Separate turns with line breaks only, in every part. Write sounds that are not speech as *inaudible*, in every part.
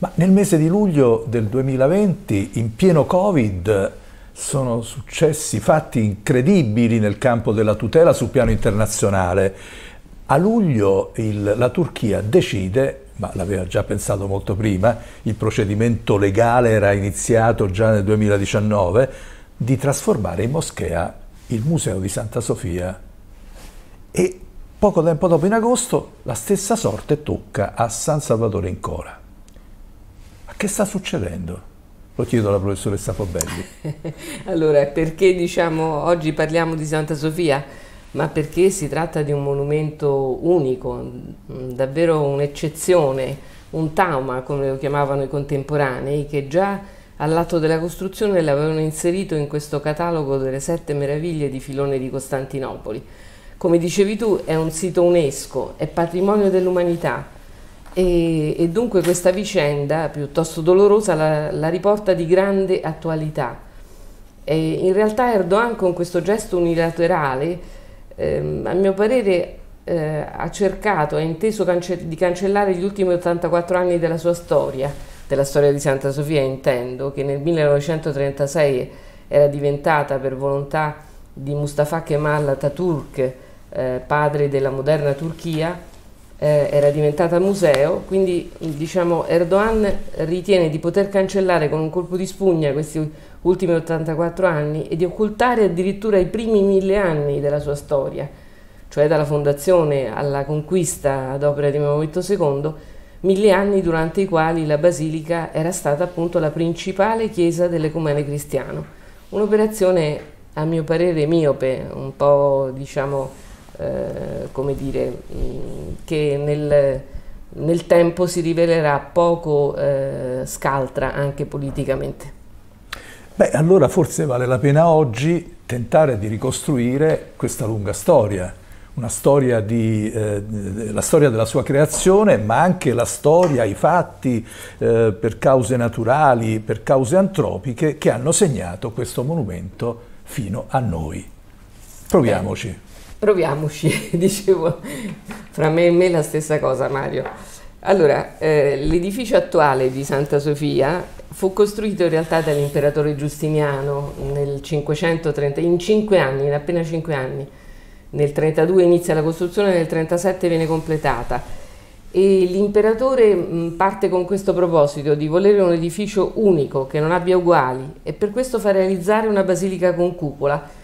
Ma nel mese di luglio del 2020, in pieno Covid, sono successi fatti incredibili nel campo della tutela sul piano internazionale. A luglio il, la Turchia decide, ma l'aveva già pensato molto prima, il procedimento legale era iniziato già nel 2019, di trasformare in moschea il Museo di Santa Sofia. E poco tempo dopo, in agosto, la stessa sorte tocca a San Salvatore in Cora. Che sta succedendo? Lo chiedo alla professoressa Fobelli. *laughs*
allora, perché diciamo oggi parliamo di Santa Sofia? Ma perché si tratta di un monumento unico, davvero un'eccezione, un tauma, come lo chiamavano i contemporanei, che già all'atto della costruzione l'avevano inserito in questo catalogo delle sette meraviglie di Filone di Costantinopoli. Come dicevi tu, è un sito UNESCO, è patrimonio dell'umanità, e, e, dunque questa vicenda piuttosto dolorosa la, la riporta di grande attualità. E in realtà Erdogan con questo gesto unilaterale, ehm, a mio parere, eh, ha cercato, ha inteso cance di cancellare gli ultimi 84 anni della sua storia, della storia di Santa Sofia intendo, che nel 1936 era diventata per volontà di Mustafa Kemal Atatürk, eh, padre della moderna Turchia, eh, era diventata museo, quindi diciamo, Erdogan ritiene di poter cancellare con un colpo di spugna questi ultimi 84 anni e di occultare addirittura i primi mille anni della sua storia, cioè dalla fondazione alla conquista ad opera di Maometto II, mille anni durante i quali la Basilica era stata appunto la principale chiesa dell'ecumene cristiano. Un'operazione a mio parere miope, un po' diciamo eh, come dire, mm, che nel, nel, tempo si rivelerà poco eh, scaltra anche politicamente.
Beh, allora forse vale la pena oggi tentare di ricostruire questa lunga storia, una storia di, eh, la storia della sua creazione, ma anche la storia, i fatti eh, per cause naturali, per cause antropiche che hanno segnato questo monumento fino a noi. Proviamoci.
Proviamoci, *laughs* dicevo, fra me e me la stessa cosa Mario. Allora, eh, l'edificio attuale di Santa Sofia fu costruito in realtà dall'imperatore Giustiniano nel 530, in cinque anni, in appena cinque anni. Nel 32 inizia la costruzione, nel 37 viene completata e l'imperatore parte con questo proposito di volere un edificio unico che non abbia uguali e per questo fa realizzare una basilica con cupola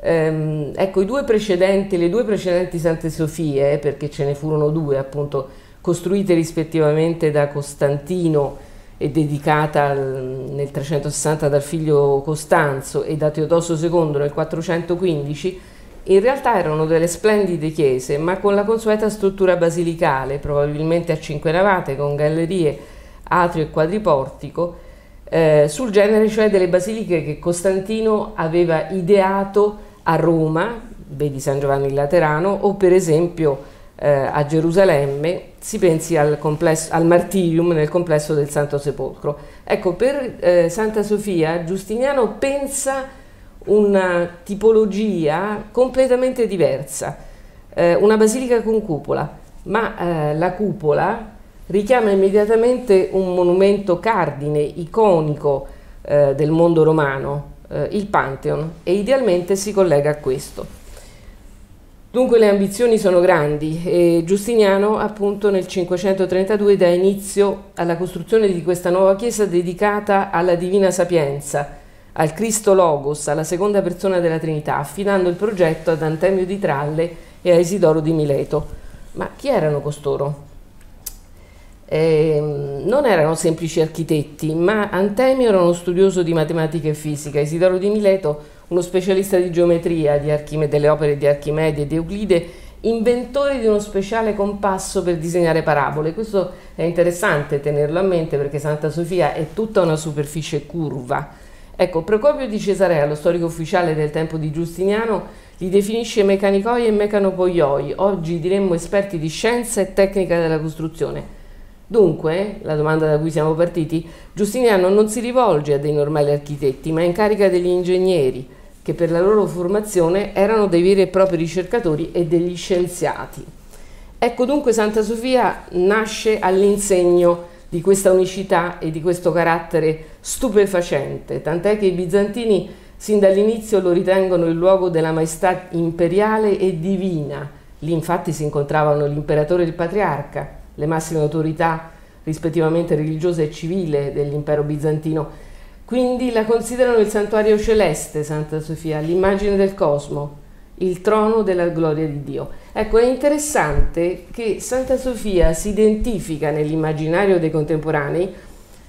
Ehm, ecco, due le due precedenti Sante Sofie, perché ce ne furono due appunto, costruite rispettivamente da Costantino e dedicata nel 360 dal figlio Costanzo e da Teodosio II nel 415, in realtà erano delle splendide chiese, ma con la consueta struttura basilicale, probabilmente a cinque navate, con gallerie, atrio e quadriportico, eh, sul genere cioè delle basiliche che Costantino aveva ideato a Roma, vedi San Giovanni Laterano, o per esempio eh, a Gerusalemme, si pensi al, complesso, al, martirium nel complesso del Santo Sepolcro. Ecco, per eh, Santa Sofia Giustiniano pensa una tipologia completamente diversa, eh, una basilica con cupola, ma eh, la cupola richiama immediatamente un monumento cardine, iconico eh, del mondo romano, eh, il Pantheon e idealmente si collega a questo. Dunque le ambizioni sono grandi e Giustiniano appunto nel 532 dà inizio alla costruzione di questa nuova chiesa dedicata alla Divina Sapienza, al Cristo Logos, alla seconda persona della Trinità, affidando il progetto ad Antemio di Tralle e a Isidoro di Mileto. Ma chi erano costoro? Eh, non erano semplici architetti, ma Antemio era uno studioso di matematica e fisica, Isidoro di Mileto uno specialista di geometria di Archimede, delle opere di Archimede e di Euclide, inventore di uno speciale compasso per disegnare parabole. Questo è interessante tenerlo a mente perché Santa Sofia è tutta una superficie curva. Ecco, Procopio di Cesarea, lo storico ufficiale del tempo di Giustiniano, li definisce meccanicoi e mecanopoioi, oggi diremmo esperti di scienza e tecnica della costruzione Dunque, la domanda da cui siamo partiti, Giustiniano non si rivolge a dei normali architetti, ma incarica degli ingegneri, che per la loro formazione erano dei veri e propri ricercatori e degli scienziati. Ecco dunque Santa Sofia nasce all'insegno di questa unicità e di questo carattere stupefacente, tant'è che i bizantini sin dall'inizio lo ritengono il luogo della maestà imperiale e divina. Lì infatti si incontravano l'imperatore e il patriarca, le massime autorità rispettivamente religiosa e civile dell'impero bizantino. Quindi la considerano il santuario celeste, Santa Sofia, l'immagine del cosmo, il trono della gloria di Dio. Ecco, è interessante che Santa Sofia si identifica nell'immaginario dei contemporanei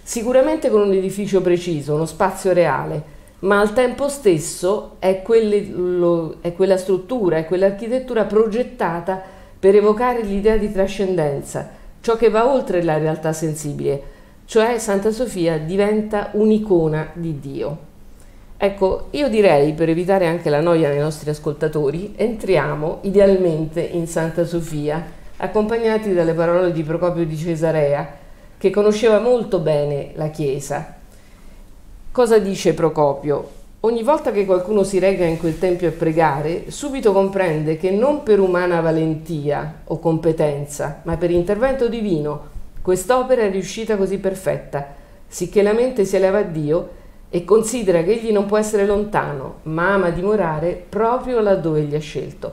sicuramente con un edificio preciso, uno spazio reale, ma al tempo stesso è, quelle, lo, è quella struttura, è quell'architettura progettata per evocare l'idea di trascendenza, ciò che va oltre la realtà sensibile, cioè Santa Sofia diventa un'icona di Dio. Ecco, io direi, per evitare anche la noia nei nostri ascoltatori, entriamo idealmente in Santa Sofia, accompagnati dalle parole di Procopio di Cesarea, che conosceva molto bene la Chiesa. Cosa dice Procopio? Ogni volta che qualcuno si rega in quel tempio a pregare, subito comprende che non per umana valentia o competenza, ma per intervento divino, quest'opera è riuscita così perfetta, sicché la mente si eleva a Dio e considera che egli non può essere lontano, ma ama dimorare proprio laddove egli ha scelto.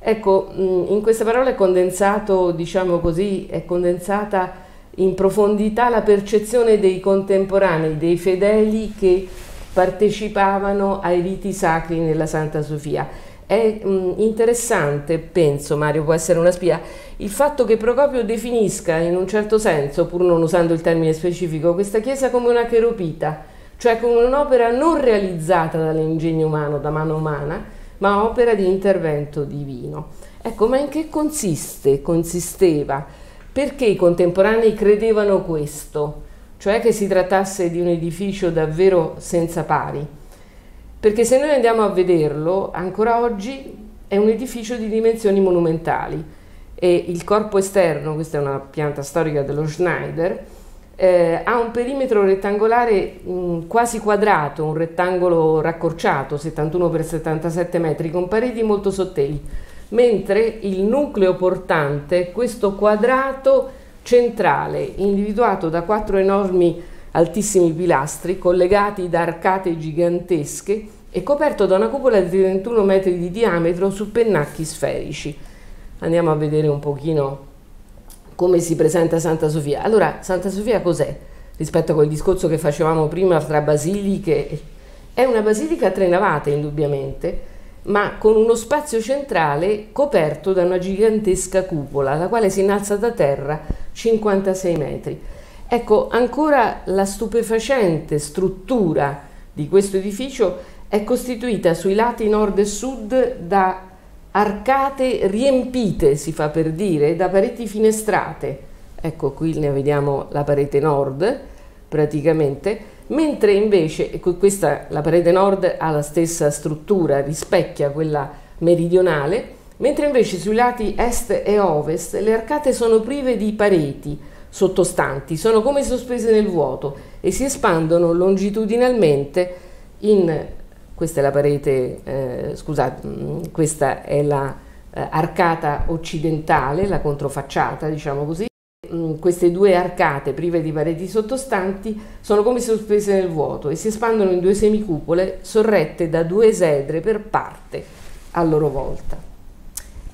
Ecco, in queste parole è condensato, diciamo così, è condensata in profondità la percezione dei contemporanei, dei fedeli che partecipavano ai riti sacri nella Santa Sofia. È mh, interessante, penso, Mario può essere una spia, il fatto che Procopio definisca in un certo senso, pur non usando il termine specifico, questa chiesa come una cheropita, cioè come un'opera non realizzata dall'ingegno umano, da mano umana, ma opera di intervento divino. Ecco, ma in che consiste, consisteva? Perché i contemporanei credevano questo? Cioè che si trattasse di un edificio davvero senza pari. Perché se noi andiamo a vederlo, ancora oggi è un edificio di dimensioni monumentali e il corpo esterno, questa è una pianta storica dello Schneider, eh, ha un perimetro rettangolare mh, mm, quasi quadrato, un rettangolo raccorciato, 71 x 77 metri, con pareti molto sottili, mentre il nucleo portante questo quadrato centrale individuato da quattro enormi altissimi pilastri collegati da arcate gigantesche e coperto da una cupola di 31 metri di diametro su pennacchi sferici. Andiamo a vedere un pochino come si presenta Santa Sofia. Allora, Santa Sofia cos'è? Rispetto a quel discorso che facevamo prima tra basiliche, è una basilica a tre navate indubbiamente, ma con uno spazio centrale coperto da una gigantesca cupola, la quale si innalza da terra 56 metri. Ecco, ancora la stupefacente struttura di questo edificio è costituita sui lati nord e sud da arcate riempite, si fa per dire, da pareti finestrate. Ecco, qui ne vediamo la parete nord, praticamente, mentre invece questa, la parete nord ha la stessa struttura, rispecchia quella meridionale, mentre invece sui lati est e ovest le arcate sono prive di pareti sottostanti, sono come sospese nel vuoto e si espandono longitudinalmente in, questa è la parete, eh, scusate, mm, questa è la eh, arcata occidentale, la controfacciata, diciamo così, queste due arcate prive di pareti sottostanti sono come sospese nel vuoto e si espandono in due semicupole sorrette da due esedre per parte a loro volta.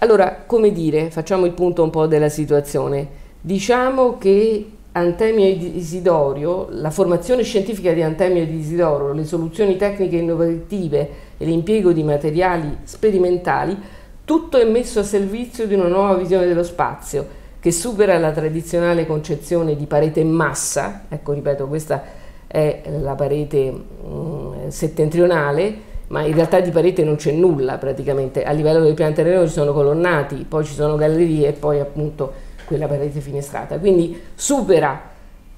Allora, come dire, facciamo il punto un po' della situazione. Diciamo che Antemio ed Isidorio, la formazione scientifica di Antemio ed Isidoro, le soluzioni tecniche innovative e l'impiego di materiali sperimentali, tutto è messo a servizio di una nuova visione dello spazio che supera la tradizionale concezione di parete massa, ecco ripeto questa è la parete mh, mm, settentrionale, ma in realtà di parete non c'è nulla praticamente, a livello delle piante areneo ci sono colonnati, poi ci sono gallerie e poi appunto quella parete finestrata, quindi supera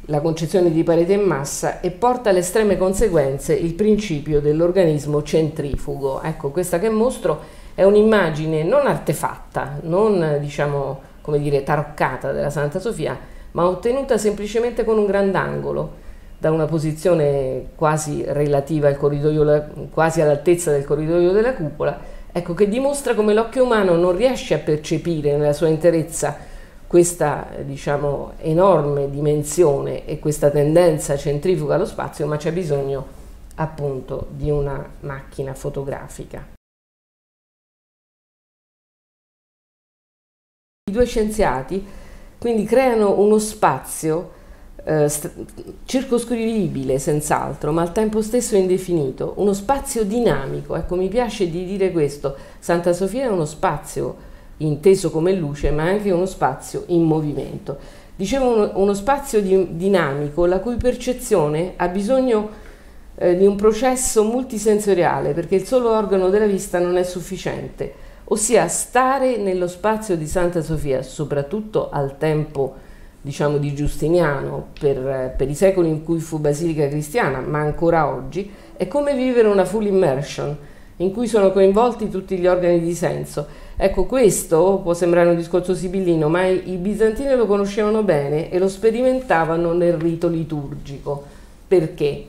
la concezione di parete in massa e porta alle estreme conseguenze il principio dell'organismo centrifugo. Ecco, questa che mostro è un'immagine non artefatta, non diciamo come dire, taroccata della Santa Sofia, ma ottenuta semplicemente con un grandangolo, da una posizione quasi relativa al corridoio, quasi all'altezza del corridoio della cupola, ecco che dimostra come l'occhio umano non riesce a percepire nella sua interezza questa diciamo, enorme dimensione e questa tendenza centrifuga allo spazio, ma c'è bisogno appunto di una macchina fotografica. Due scienziati quindi creano uno spazio eh, circoscrivibile senz'altro, ma al tempo stesso indefinito, uno spazio dinamico. Ecco, mi piace di dire questo. Santa Sofia è uno spazio inteso come luce, ma anche uno spazio in movimento. Dicevo uno, uno spazio di, dinamico la cui percezione ha bisogno eh, di un processo multisensoriale, perché il solo organo della vista non è sufficiente, ossia stare nello spazio di Santa Sofia, soprattutto al tempo diciamo di Giustiniano, per, per i secoli in cui fu basilica cristiana, ma ancora oggi, è come vivere una full immersion, in cui sono coinvolti tutti gli organi di senso Ecco, questo può sembrare un discorso sibillino, ma i, i bizantini lo conoscevano bene e lo sperimentavano nel rito liturgico. Perché?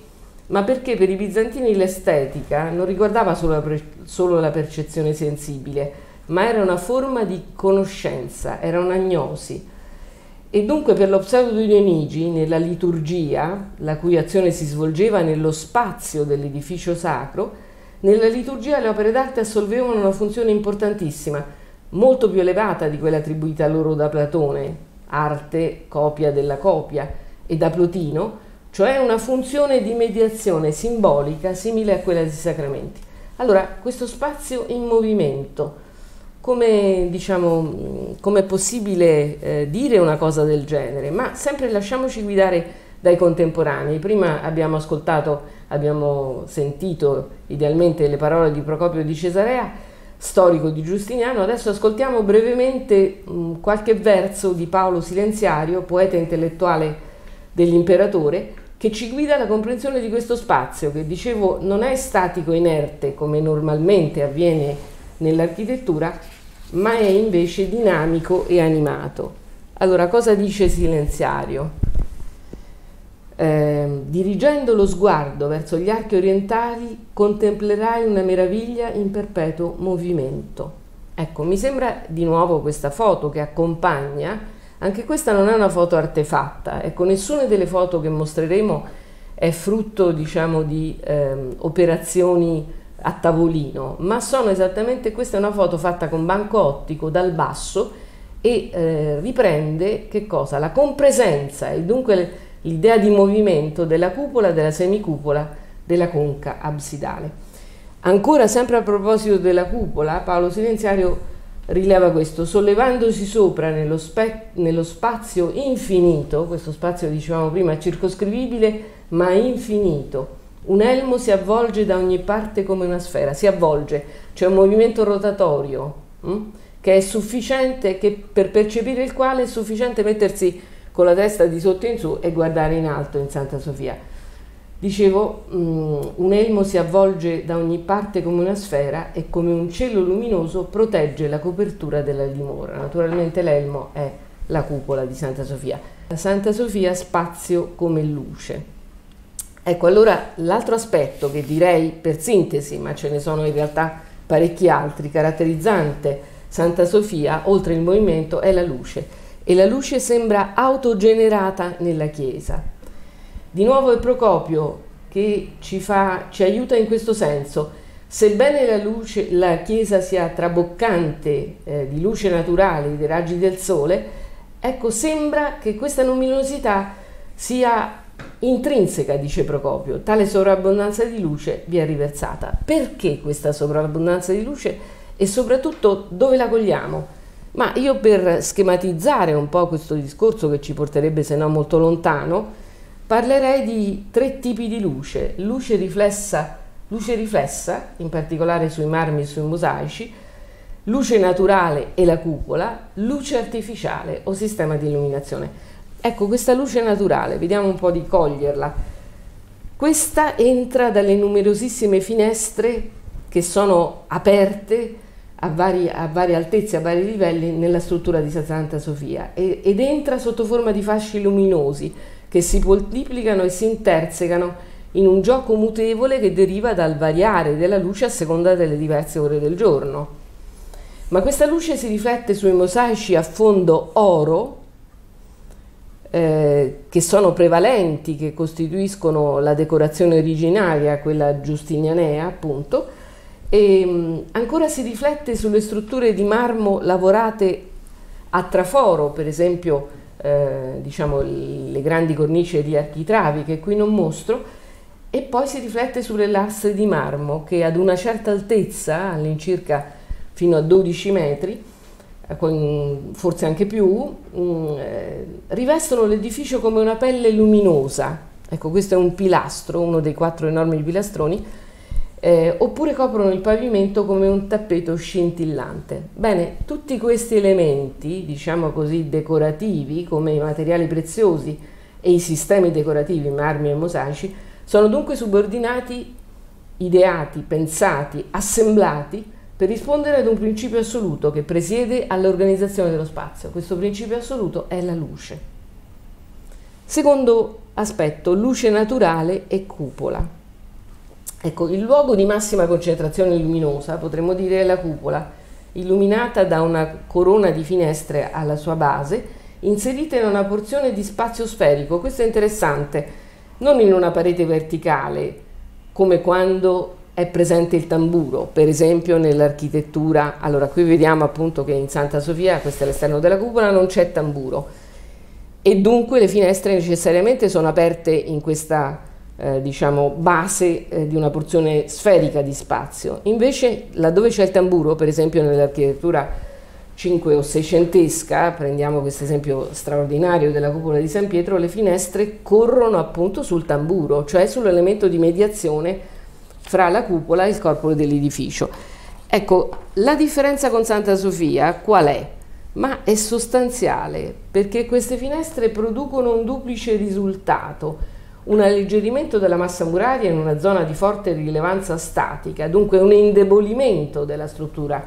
Ma perché per i bizantini l'estetica non riguardava solo la, solo la percezione sensibile, ma era una forma di conoscenza, era un'agnosi. E dunque per lo pseudo di Dionigi, nella liturgia, la cui azione si svolgeva nello spazio dell'edificio sacro, nella liturgia le opere d'arte assolvevano una funzione importantissima, molto più elevata di quella attribuita loro da Platone, arte copia della copia, e da Plotino, cioè una funzione di mediazione simbolica simile a quella dei sacramenti. Allora, questo spazio in movimento, come diciamo, è possibile eh, dire una cosa del genere? Ma sempre lasciamoci guidare dai contemporanei. Prima abbiamo ascoltato, abbiamo sentito idealmente le parole di Procopio di Cesarea, storico di Giustiniano, adesso ascoltiamo brevemente mh, qualche verso di Paolo Silenziario, poeta intellettuale dell'imperatore, che ci guida alla comprensione di questo spazio, che dicevo non è statico inerte come normalmente avviene nell'architettura, ma è invece dinamico e animato. Allora, cosa dice Silenziario? Eh, dirigendo lo sguardo verso gli archi orientali contemplerai una meraviglia in perpetuo movimento. Ecco, mi sembra di nuovo questa foto che accompagna, anche questa non è una foto artefatta, ecco, nessuna delle foto che mostreremo è frutto, diciamo, di eh, operazioni a tavolino, ma sono esattamente, questa è una foto fatta con banco ottico dal basso e eh, riprende che cosa? La compresenza e dunque l'idea di movimento della cupola, della semicupola, della conca absidale. Ancora sempre a proposito della cupola, Paolo Silenziario rileva questo, sollevandosi sopra nello, nello spazio infinito, questo spazio dicevamo prima circoscrivibile ma infinito, un elmo si avvolge da ogni parte come una sfera, si avvolge, c'è un movimento rotatorio hm? che è sufficiente, che per percepire il quale è sufficiente mettersi con la testa di sotto in su e guardare in alto in Santa Sofia. Dicevo, um, un elmo si avvolge da ogni parte come una sfera e come un cielo luminoso protegge la copertura della dimora. Naturalmente l'elmo è la cupola di Santa Sofia. Santa Sofia spazio come luce. Ecco, allora l'altro aspetto che direi per sintesi, ma ce ne sono in realtà parecchi altri, caratterizzante Santa Sofia, oltre il movimento, è la luce e la luce sembra autogenerata nella Chiesa. Di nuovo è Procopio che ci, fa, ci aiuta in questo senso. Sebbene la, luce, la Chiesa sia traboccante eh, di luce naturale, dei raggi del sole, ecco, sembra che questa luminosità sia intrinseca, dice Procopio. Tale sovrabbondanza di luce vi è riversata. Perché questa sovrabbondanza di luce e soprattutto dove la cogliamo? Ma io per schematizzare un po' questo discorso che ci porterebbe se no molto lontano, parlerei di tre tipi di luce. Luce riflessa, luce riflessa, in particolare sui marmi e sui mosaici, luce naturale e la cupola, luce artificiale o sistema di illuminazione. Ecco, questa luce naturale, vediamo un po' di coglierla. Questa entra dalle numerosissime finestre che sono aperte a, vari, a, varie altezze, a vari livelli nella struttura di Santa Sofia ed entra sotto forma di fasci luminosi che si moltiplicano e si intersecano in un gioco mutevole che deriva dal variare della luce a seconda delle diverse ore del giorno. ma questa luce si riflette sui mosaici a fondo oro eh, che sono prevalenti, che costituiscono la decorazione originaria, quella giustinianea appunto, e mh, ancora si riflette sulle strutture di marmo lavorate a traforo, per esempio eh, diciamo, le grandi cornici di architravi che qui non mostro, e poi si riflette sulle lastre di marmo che ad una certa altezza, all'incirca fino a 12 metri, forse anche più, mm, eh, rivestono l'edificio come una pelle luminosa. Ecco, questo è un pilastro, uno dei quattro enormi pilastroni, eh, oppure coprono il pavimento come un tappeto scintillante. Bene, tutti questi elementi, diciamo così, decorativi, come i materiali preziosi e i sistemi decorativi, marmi e mosaici, sono dunque subordinati, ideati, pensati, assemblati per rispondere ad un principio assoluto che presiede all'organizzazione dello spazio. Questo principio assoluto è la luce. Secondo aspetto, luce naturale e cupola. Ecco, il luogo di massima concentrazione luminosa, potremmo dire, è la cupola, illuminata da una corona di finestre alla sua base, inserita in una porzione di spazio sferico. Questo è interessante, non in una parete verticale, come quando è presente il tamburo, per esempio nell'architettura, allora qui vediamo appunto che in Santa Sofia, questo è l'esterno della cupola, non c'è tamburo e dunque le finestre necessariamente sono aperte in questa eh, diciamo base eh, di una porzione sferica di spazio. Invece laddove c'è il tamburo, per esempio nell'architettura 5 o 600esca, prendiamo questo esempio straordinario della cupola di San Pietro, le finestre corrono appunto sul tamburo, cioè sull'elemento di mediazione fra la cupola e il corpo dell'edificio. Ecco, la differenza con Santa Sofia qual è? Ma è sostanziale, perché queste finestre producono un duplice risultato, un alleggerimento della massa muraria in una zona di forte rilevanza statica, dunque un indebolimento della struttura,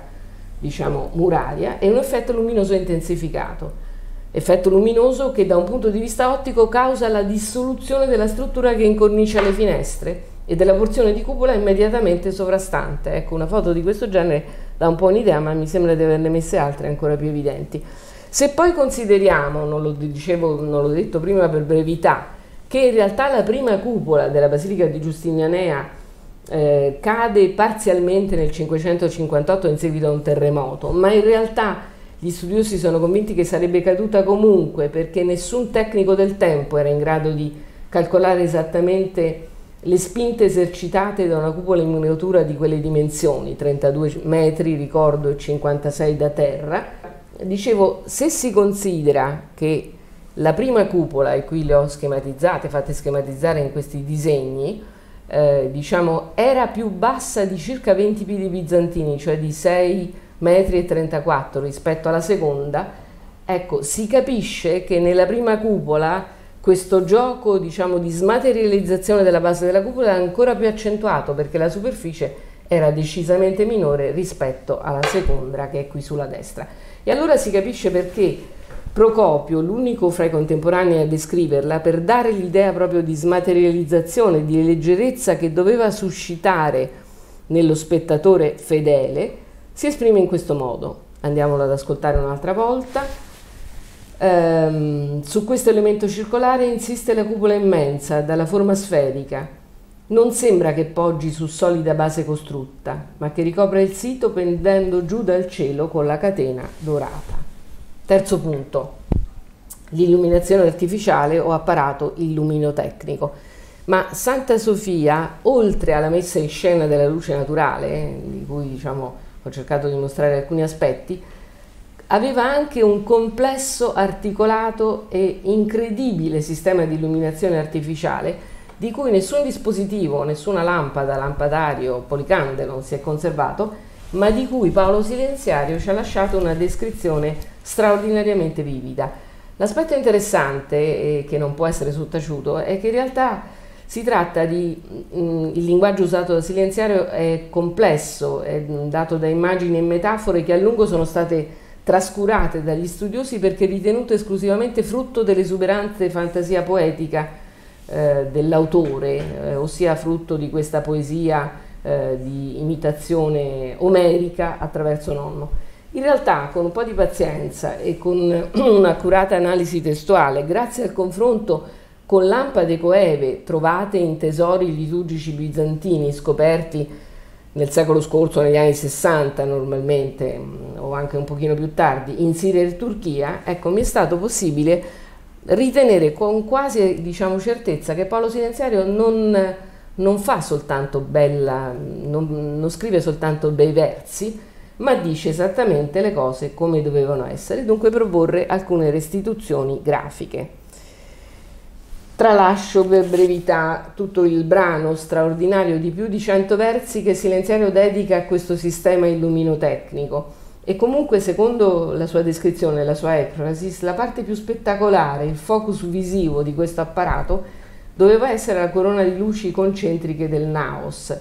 diciamo, muraria e un effetto luminoso intensificato. Effetto luminoso che da un punto di vista ottico causa la dissoluzione della struttura che incornicia le finestre e della porzione di cupola immediatamente sovrastante. Ecco, una foto di questo genere dà un po' un'idea, ma mi sembra di averne messe altre ancora più evidenti. Se poi consideriamo, non lo dicevo, non l'ho detto prima per brevità, che in realtà la prima cupola della Basilica di Giustinianea eh, cade parzialmente nel 558 in seguito a un terremoto, ma in realtà gli studiosi sono convinti che sarebbe caduta comunque perché nessun tecnico del tempo era in grado di calcolare esattamente le spinte esercitate da una cupola in miniatura di quelle dimensioni, 32 metri, ricordo, e 56 da terra, dicevo, se si considera che la prima cupola, e qui le ho schematizzate, fatte schematizzare in questi disegni, eh, diciamo, era più bassa di circa 20 piedi bizantini, cioè di 6 metri 34 rispetto alla seconda, ecco, si capisce che nella prima cupola questo gioco diciamo, di smaterializzazione della base della cupola è ancora più accentuato perché la superficie era decisamente minore rispetto alla seconda che è qui sulla destra. E allora si capisce perché Procopio, l'unico fra i contemporanei a descriverla, per dare l'idea proprio di smaterializzazione, di leggerezza che doveva suscitare nello spettatore fedele, si esprime in questo modo. Andiamolo ad ascoltare un'altra volta. Um, su questo elemento circolare insiste la cupola immensa, dalla forma sferica. Non sembra che poggi su solida base costrutta, ma che ricopra il sito pendendo giù dal cielo con la catena dorata. Terzo punto, l'illuminazione artificiale o apparato illuminotecnico. Ma Santa Sofia, oltre alla messa in scena della luce naturale, eh, di cui diciamo, ho cercato di mostrare alcuni aspetti, aveva anche un complesso, articolato e incredibile sistema di illuminazione artificiale di cui nessun dispositivo, nessuna lampada, lampadario, policandelo si è conservato, ma di cui Paolo Silenziario ci ha lasciato una descrizione straordinariamente vivida. L'aspetto interessante, e che non può essere sottaciuto, è che in realtà si tratta di, mh, mm, il linguaggio usato da Silenziario è complesso, è dato da immagini e metafore che a lungo sono state trascurate dagli studiosi perché ritenute esclusivamente frutto dell'esuberante fantasia poetica eh, dell'autore, eh, ossia frutto di questa poesia eh, di imitazione omerica attraverso nonno. In realtà, con un po' di pazienza e con *clears throat* un'accurata analisi testuale, grazie al confronto con lampade coeve trovate in tesori liturgici bizantini scoperti nel secolo scorso, negli anni 60 normalmente, mm, o anche un pochino più tardi, in Siria e Turchia, ecco, mi è stato possibile ritenere con quasi diciamo, certezza che Paolo Silenziario non, non fa soltanto bella, non, non scrive soltanto bei versi, ma dice esattamente le cose come dovevano essere, dunque proporre alcune restituzioni grafiche. Tralascio per brevità tutto il brano straordinario di più di 100 versi che Silenziario dedica a questo sistema illuminotecnico e comunque secondo la sua descrizione, la sua ekphrasis, la parte più spettacolare, il focus visivo di questo apparato doveva essere la corona di luci concentriche del Naos,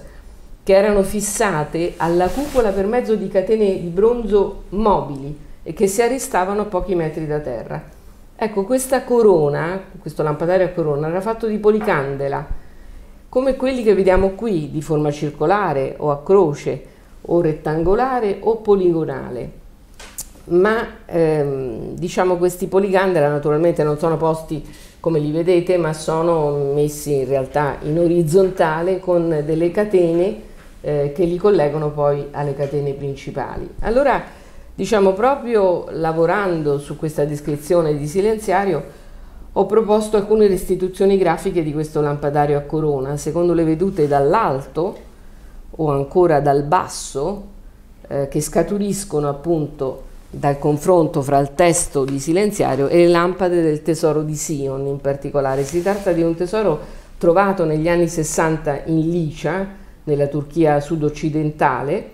che erano fissate alla cupola per mezzo di catene di bronzo mobili e che si arrestavano a pochi metri da terra. Ecco, questa corona, questo lampadario a corona, era fatto di policandela, come quelli che vediamo qui, di forma circolare o a croce, o rettangolare o poligonale. Ma ehm, diciamo questi policandela naturalmente non sono posti come li vedete, ma sono messi in realtà in orizzontale con delle catene eh, che li collegano poi alle catene principali. Allora, Diciamo proprio lavorando su questa descrizione di silenziario ho proposto alcune restituzioni grafiche di questo lampadario a corona, secondo le vedute dall'alto o ancora dal basso, eh, che scaturiscono appunto dal confronto fra il testo di silenziario e le lampade del tesoro di Sion in particolare. Si tratta di un tesoro trovato negli anni 60 in Licia, nella Turchia sud-occidentale,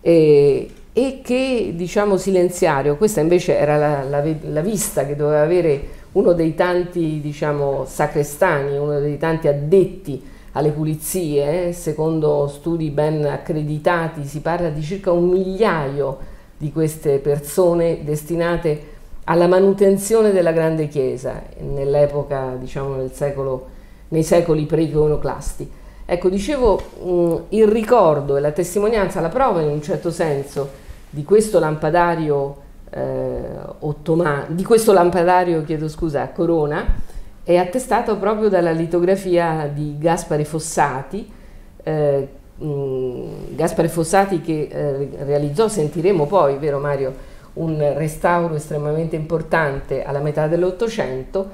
e e che diciamo silenziario, questa invece era la, la, la vista che doveva avere uno dei tanti diciamo, sacrestani, uno dei tanti addetti alle pulizie, eh, secondo studi ben accreditati si parla di circa un migliaio di queste persone destinate alla manutenzione della grande chiesa nell'epoca, diciamo nel secolo, nei secoli pre-iconoclasti. Ecco, dicevo, mh, il ricordo e la testimonianza, la prova in un certo senso di questo lampadario eh, ottomano, di questo lampadario, chiedo scusa, a Corona, è attestato proprio dalla litografia di Gaspare Fossati, eh, mh, Gaspare Fossati che eh, realizzò, sentiremo poi, vero Mario, un restauro estremamente importante alla metà dell'Ottocento,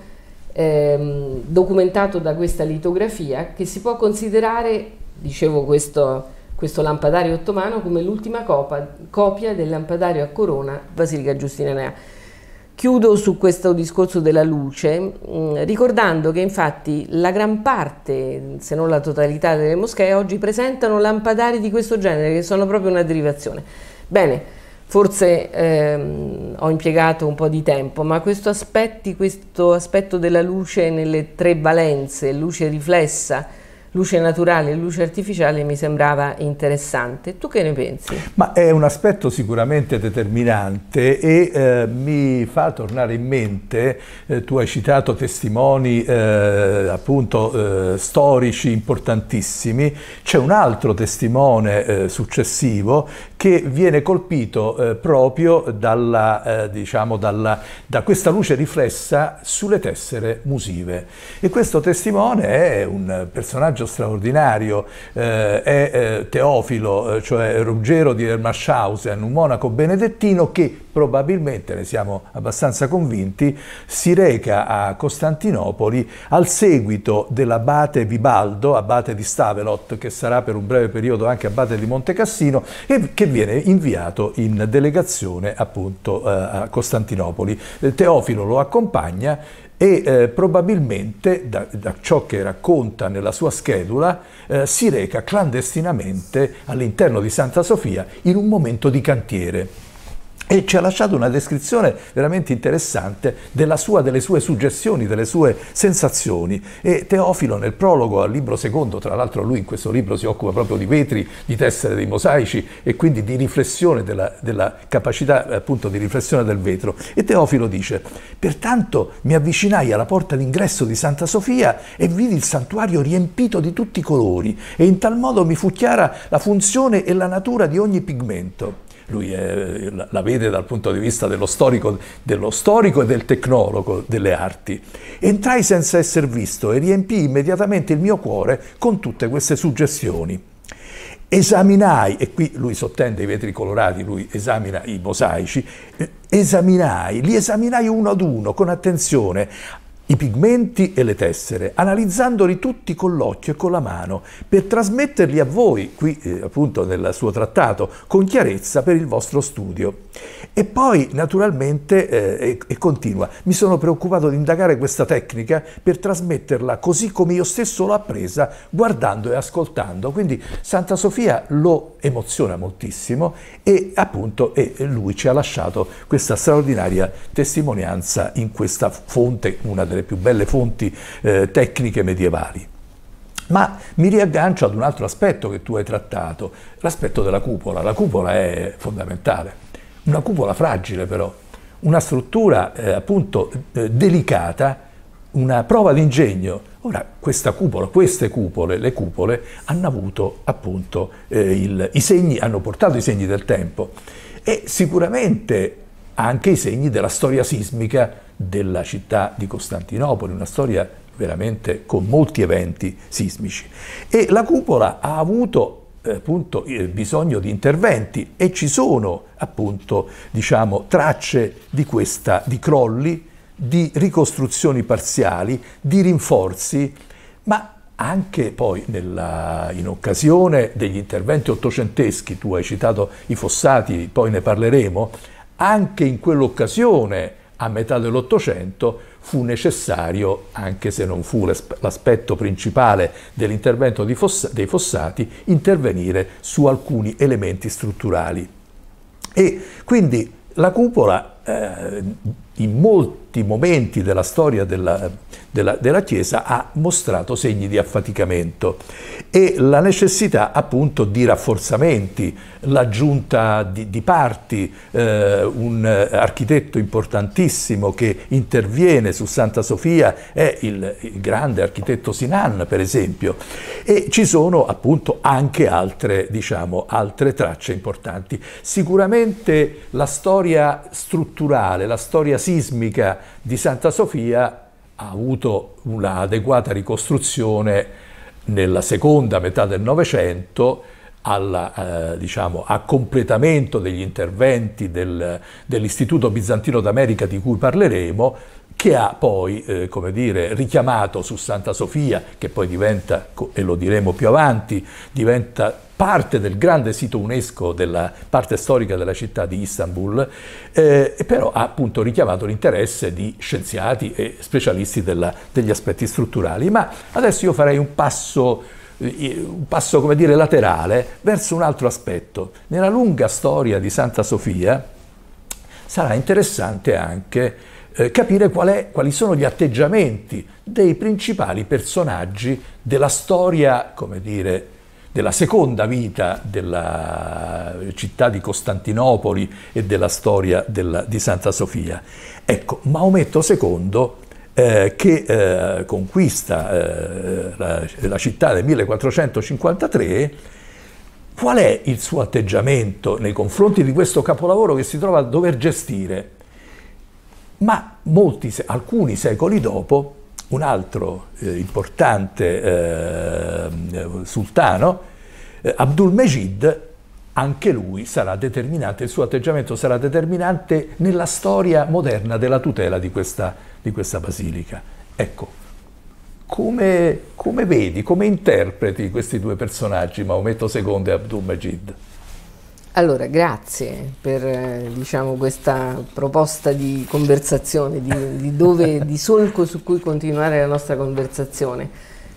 ehm, documentato da questa litografia che si può considerare, dicevo questo, questo lampadario ottomano, come l'ultima copia del lampadario a corona Basilica Giustinanea. Chiudo su questo discorso della luce mm, ricordando che infatti la gran parte, se non la totalità delle moschee, oggi presentano lampadari di questo genere che sono proprio una derivazione. Bene, Forse ehm, ho impiegato un po' di tempo, ma questo, aspetti, questo aspetto della luce nelle tre valenze, luce riflessa, luce naturale e luce artificiale mi sembrava interessante. Tu che ne pensi?
Ma è un aspetto sicuramente determinante e eh, mi fa tornare in mente, eh, tu hai citato testimoni eh, appunto eh, storici importantissimi, c'è un altro testimone eh, successivo che viene colpito eh, proprio dalla, diciamo, dalla, da questa luce riflessa sulle tessere musive e questo testimone è un personaggio straordinario, eh, è eh, Teofilo, eh, cioè Ruggero di Ermaschausen, un monaco benedettino che probabilmente, ne siamo abbastanza convinti, si reca a Costantinopoli al seguito dell'abate Vibaldo, abate di Stavelot, che sarà per un breve periodo anche abate di Monte Cassino, e che viene inviato in delegazione appunto eh, a Costantinopoli. Teofilo lo accompagna e eh, probabilmente da, da, ciò che racconta nella sua schedula eh, si reca clandestinamente all'interno di Santa Sofia in un momento di cantiere e ci ha lasciato una descrizione veramente interessante sua, delle sue suggestioni, delle sue sensazioni. E Teofilo nel prologo al libro secondo, tra l'altro lui in questo libro si occupa proprio di vetri, di tessere, dei mosaici e quindi di riflessione, della, della capacità appunto di riflessione del vetro. E Teofilo dice, pertanto mi avvicinai alla porta d'ingresso di Santa Sofia e vidi il santuario riempito di tutti i colori e in tal modo mi fu chiara la funzione e la natura di ogni pigmento. Lui è, la vede dal punto di vista dello storico, dello storico e del tecnologo delle arti. Entrai senza essere visto e riempì immediatamente il mio cuore con tutte queste suggestioni. Esaminai, e qui lui sottende i vetri colorati, lui esamina i mosaici, esaminai, li esaminai uno ad uno con attenzione, i pigmenti e le tessere, analizzandoli tutti con l'occhio e con la mano, per trasmetterli a voi, qui eh, appunto nel suo trattato, con chiarezza per il vostro studio. E poi, naturalmente, eh, e, e continua, mi sono preoccupato di indagare questa tecnica per trasmetterla così come io stesso l'ho appresa, guardando e ascoltando. Quindi Santa Sofia lo emoziona moltissimo e appunto e lui ci ha lasciato questa straordinaria testimonianza in questa fonte, una delle più belle fonti eh, tecniche medievali. Ma mi riaggancio ad un altro aspetto che tu hai trattato, l'aspetto della cupola. La cupola è fondamentale una cupola fragile però, una struttura eh, appunto eh, delicata, una prova d'ingegno. Ora questa cupola, queste cupole, le cupole hanno avuto appunto eh, il, i segni, hanno portato i segni del tempo e sicuramente anche i segni della storia sismica della città di Costantinopoli, una storia veramente con molti eventi sismici. E la cupola ha avuto eh, appunto bisogno di interventi e ci sono appunto diciamo tracce di questa di crolli, di ricostruzioni parziali, di rinforzi, ma anche poi nella, in occasione degli interventi ottocenteschi, tu hai citato i fossati, poi ne parleremo, anche in quell'occasione a metà dell'Ottocento fu necessario, anche se non fu l'aspetto principale dell'intervento dei fossati, intervenire su alcuni elementi strutturali. E quindi la cupola eh, in molti momenti della storia della, della, della, Chiesa ha mostrato segni di affaticamento e la necessità appunto di rafforzamenti, l'aggiunta di, di parti, eh, un architetto importantissimo che interviene su Santa Sofia è il, il, grande architetto Sinan per esempio e ci sono appunto anche altre, diciamo, altre tracce importanti. Sicuramente la storia strutturale, la storia sismica di Santa Sofia ha avuto un'adeguata ricostruzione nella seconda metà del Novecento alla, eh, diciamo, a completamento degli interventi del, dell'Istituto Bizantino d'America di cui parleremo, che ha poi, eh, come dire, richiamato su Santa Sofia, che poi diventa, e lo diremo più avanti, diventa parte del grande sito UNESCO della parte storica della città di Istanbul, eh, però ha appunto richiamato l'interesse di scienziati e specialisti della, degli aspetti strutturali. Ma adesso io farei un passo, eh, un passo, come dire, laterale verso un altro aspetto. Nella lunga storia di Santa Sofia sarà interessante anche eh, capire è, quali sono gli atteggiamenti dei principali personaggi della storia, come dire, della seconda vita della città di Costantinopoli e della storia della, di Santa Sofia. Ecco, Maometto II eh, che eh, conquista eh, la, la, città nel 1453, qual è il suo atteggiamento nei confronti di questo capolavoro che si trova a dover gestire? Ma molti, alcuni secoli dopo, un altro eh, importante eh, sultano, eh, Abdul Mejid, anche lui sarà determinante, il suo atteggiamento sarà determinante nella storia moderna della tutela di questa, di questa basilica. Ecco, come, come, vedi, come interpreti questi due personaggi, Maometto II e Abdul Mejid?
Allora, grazie per eh, diciamo, questa proposta di conversazione, di, di, dove, di solco su cui continuare la nostra conversazione.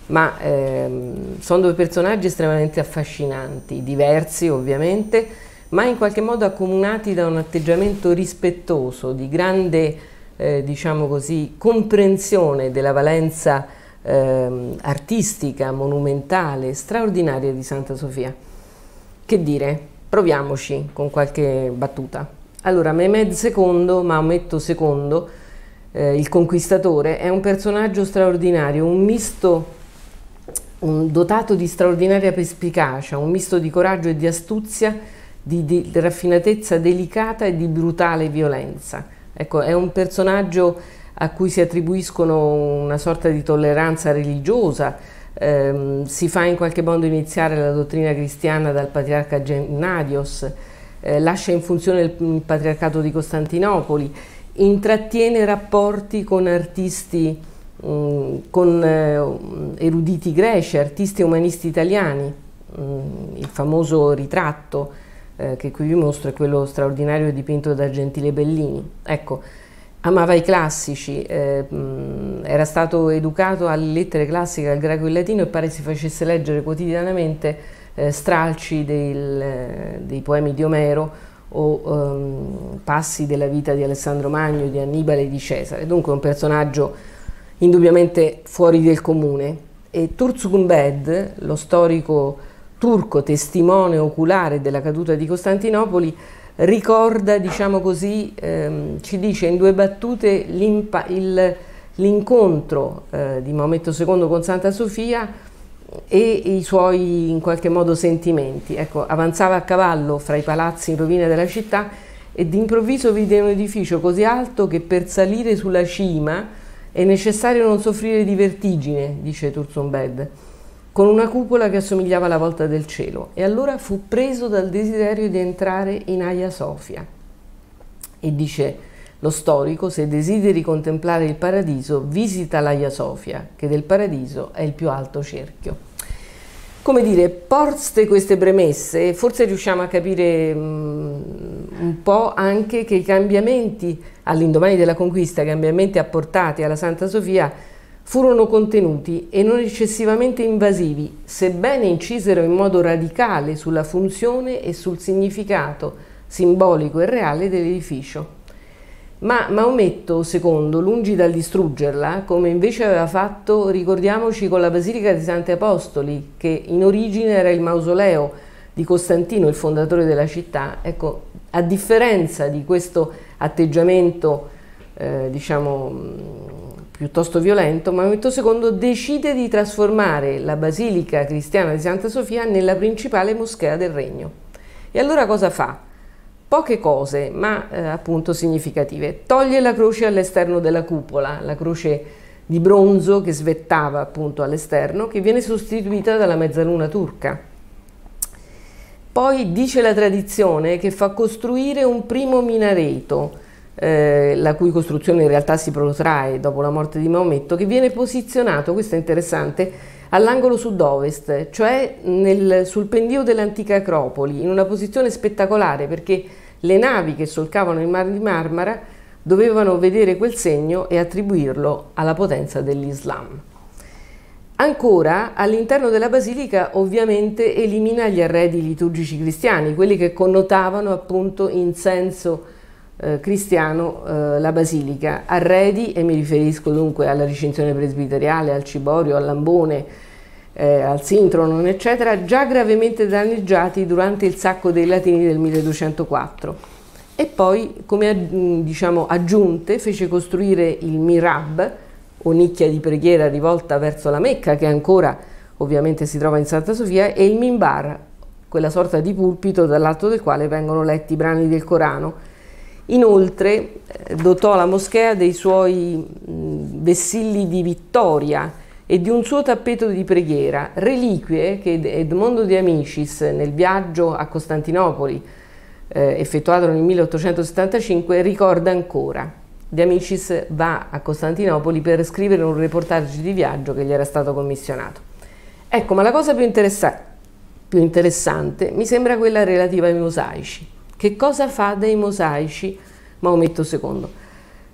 Ma ehm, sono due personaggi estremamente affascinanti, diversi ovviamente, ma in qualche modo accomunati da un atteggiamento rispettoso, di grande, eh, diciamo così, comprensione della valenza eh, artistica, monumentale, straordinaria di Santa Sofia. Che dire? Proviamoci con qualche battuta. Allora, Mehmed II, Maometto II, eh, il conquistatore, è un personaggio straordinario, un misto, un dotato di straordinaria perspicacia, un misto di coraggio e di astuzia di, di raffinatezza delicata e di brutale violenza. Ecco, è un personaggio a cui si attribuiscono una sorta di tolleranza religiosa, ehm, si fa in qualche modo iniziare la dottrina cristiana dal patriarca Gennadios, eh, lascia in funzione il, il patriarcato di Costantinopoli, intrattiene rapporti con artisti, mh, con eh, eruditi greci, artisti umanisti italiani, mh, il famoso ritratto eh, che qui vi mostro è quello straordinario dipinto da Gentile Bellini. Ecco, amava i classici, eh, era stato educato alle lettere classiche, al greco e al latino e pare si facesse leggere quotidianamente eh, stralci del, dei poemi di Omero o um, passi della vita di Alessandro Magno, di Annibale e di Cesare. Dunque un personaggio indubbiamente fuori del comune. E Turzugumbed, lo storico turco testimone oculare della caduta di Costantinopoli, ricorda, diciamo così, ehm, ci dice in due battute l'incontro eh, di Maometto II con Santa Sofia e i suoi in qualche modo sentimenti. Ecco, avanzava a cavallo fra i palazzi in rovina della città e d'improvviso vide un edificio così alto che per salire sulla cima è necessario non soffrire di vertigine, dice Turzumbed con una cupola che assomigliava alla volta del cielo e allora fu preso dal desiderio di entrare in Aia Sofia. E dice lo storico, se desideri contemplare il paradiso, visita l'Aia Sofia, che del paradiso è il più alto cerchio. Come dire, poste queste premesse, forse riusciamo a capire um, un po' anche che i cambiamenti all'indomani della conquista, cambiamenti apportati alla Santa Sofia, furono contenuti e non eccessivamente invasivi, sebbene incisero in modo radicale sulla funzione e sul significato simbolico e reale dell'edificio. Ma Maometto II, lungi dal distruggerla, come invece aveva fatto, ricordiamoci, con la Basilica dei Santi Apostoli, che in origine era il mausoleo di Costantino, il fondatore della città, ecco, a differenza di questo atteggiamento, eh, diciamo, piuttosto violento, Maometto II decide di trasformare la Basilica Cristiana di Santa Sofia nella principale moschea del regno. E allora cosa fa? Poche cose, ma eh, appunto significative. Toglie la croce all'esterno della cupola, la croce di bronzo che svettava appunto all'esterno, che viene sostituita dalla mezzaluna turca. Poi dice la tradizione che fa costruire un primo minareto, eh, la cui costruzione in realtà si protrae dopo la morte di Maometto, che viene posizionato, questo è interessante, all'angolo sud-ovest, cioè nel, sul pendio dell'antica Acropoli, in una posizione spettacolare perché le navi che solcavano il Mar di Marmara dovevano vedere quel segno e attribuirlo alla potenza dell'Islam. Ancora, all'interno della basilica ovviamente elimina gli arredi liturgici cristiani, quelli che connotavano appunto in senso cristiano eh, la basilica. Arredi, e mi riferisco dunque alla recinzione presbiteriale, al ciborio, al lambone, eh, al sintronon, eccetera, già gravemente danneggiati durante il sacco dei latini del 1204. E poi, come diciamo, aggiunte, fece costruire il mirab, o nicchia di preghiera rivolta verso la Mecca, che ancora ovviamente si trova in Santa Sofia, e il minbar, quella sorta di pulpito dall'alto del quale vengono letti i brani del Corano, Inoltre eh, dotò la moschea dei suoi vessilli di vittoria e di un suo tappeto di preghiera, reliquie che Edmondo de Amicis nel viaggio a Costantinopoli eh, effettuato nel 1875 ricorda ancora. De Amicis va a Costantinopoli per scrivere un reportage di viaggio che gli era stato commissionato. Ecco, ma la cosa più, interessa più interessante mi sembra quella relativa ai mosaici. Che cosa fa dei mosaici Maometto II?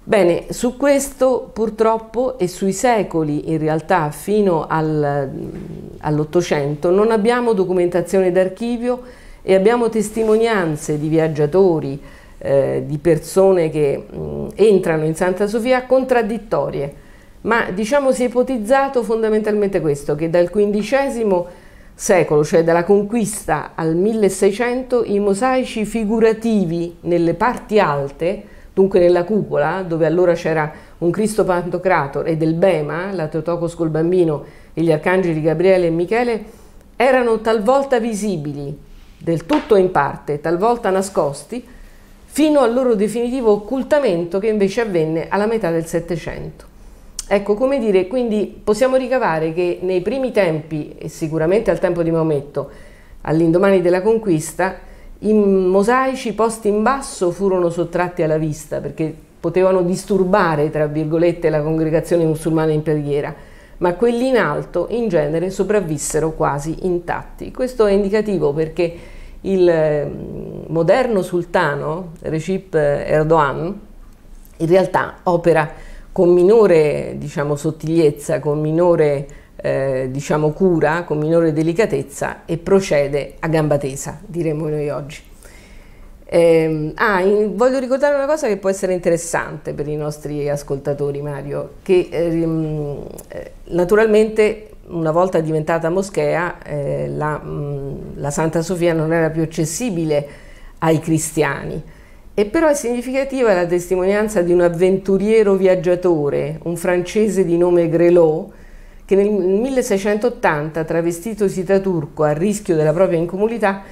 Bene, su questo purtroppo e sui secoli in realtà fino al, all'Ottocento non abbiamo documentazione d'archivio e abbiamo testimonianze di viaggiatori, eh, di persone che mh, entrano in Santa Sofia contraddittorie, ma diciamo si è ipotizzato fondamentalmente questo, che dal XV secolo, cioè dalla conquista al 1600, i mosaici figurativi nelle parti alte, dunque nella cupola, dove allora c'era un Cristo Pantocrator e del Bema, la Teotocos col bambino e gli arcangeli Gabriele e Michele, erano talvolta visibili del tutto in parte, talvolta nascosti, fino al loro definitivo occultamento che invece avvenne alla metà del Settecento. Ecco, come dire, quindi possiamo ricavare che nei primi tempi, e sicuramente al tempo di Maometto, all'indomani della conquista, i mosaici posti in basso furono sottratti alla vista perché potevano disturbare, tra virgolette, la congregazione musulmana in preghiera, ma quelli in alto in genere sopravvissero quasi intatti. Questo è indicativo perché il mm, moderno sultano Recep Erdogan in realtà opera con minore diciamo, sottigliezza, con minore eh, diciamo, cura, con minore delicatezza e procede a gamba tesa, diremmo noi oggi. Eh, ah, in, voglio ricordare una cosa che può essere interessante per i nostri ascoltatori, Mario, che ehm, eh, naturalmente una volta diventata moschea eh, la, mh, mm, la Santa Sofia non era più accessibile ai cristiani, e però è significativa la testimonianza di un avventuriero viaggiatore, un francese di nome Grelot, che nel 1680, travestitosi da turco a rischio della propria incomodità,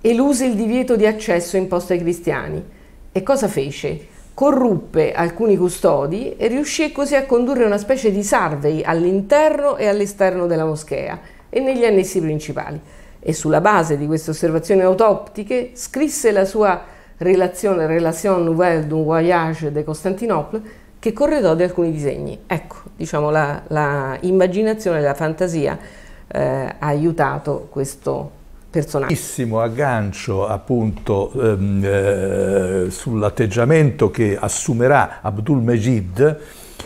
eluse il divieto di accesso imposto ai cristiani. E cosa fece? Corruppe alcuni custodi e riuscì così a condurre una specie di survey all'interno e all'esterno della moschea e negli annessi principali. E sulla base di queste osservazioni autoptiche scrisse la sua relazione Relation Nouvelle d'un Voyage de Constantinople che corredò di alcuni disegni. Ecco, diciamo, la, la immaginazione, la fantasia eh, ha aiutato questo personaggio.
Bellissimo aggancio appunto ehm, eh, sull'atteggiamento che assumerà Abdul Mejid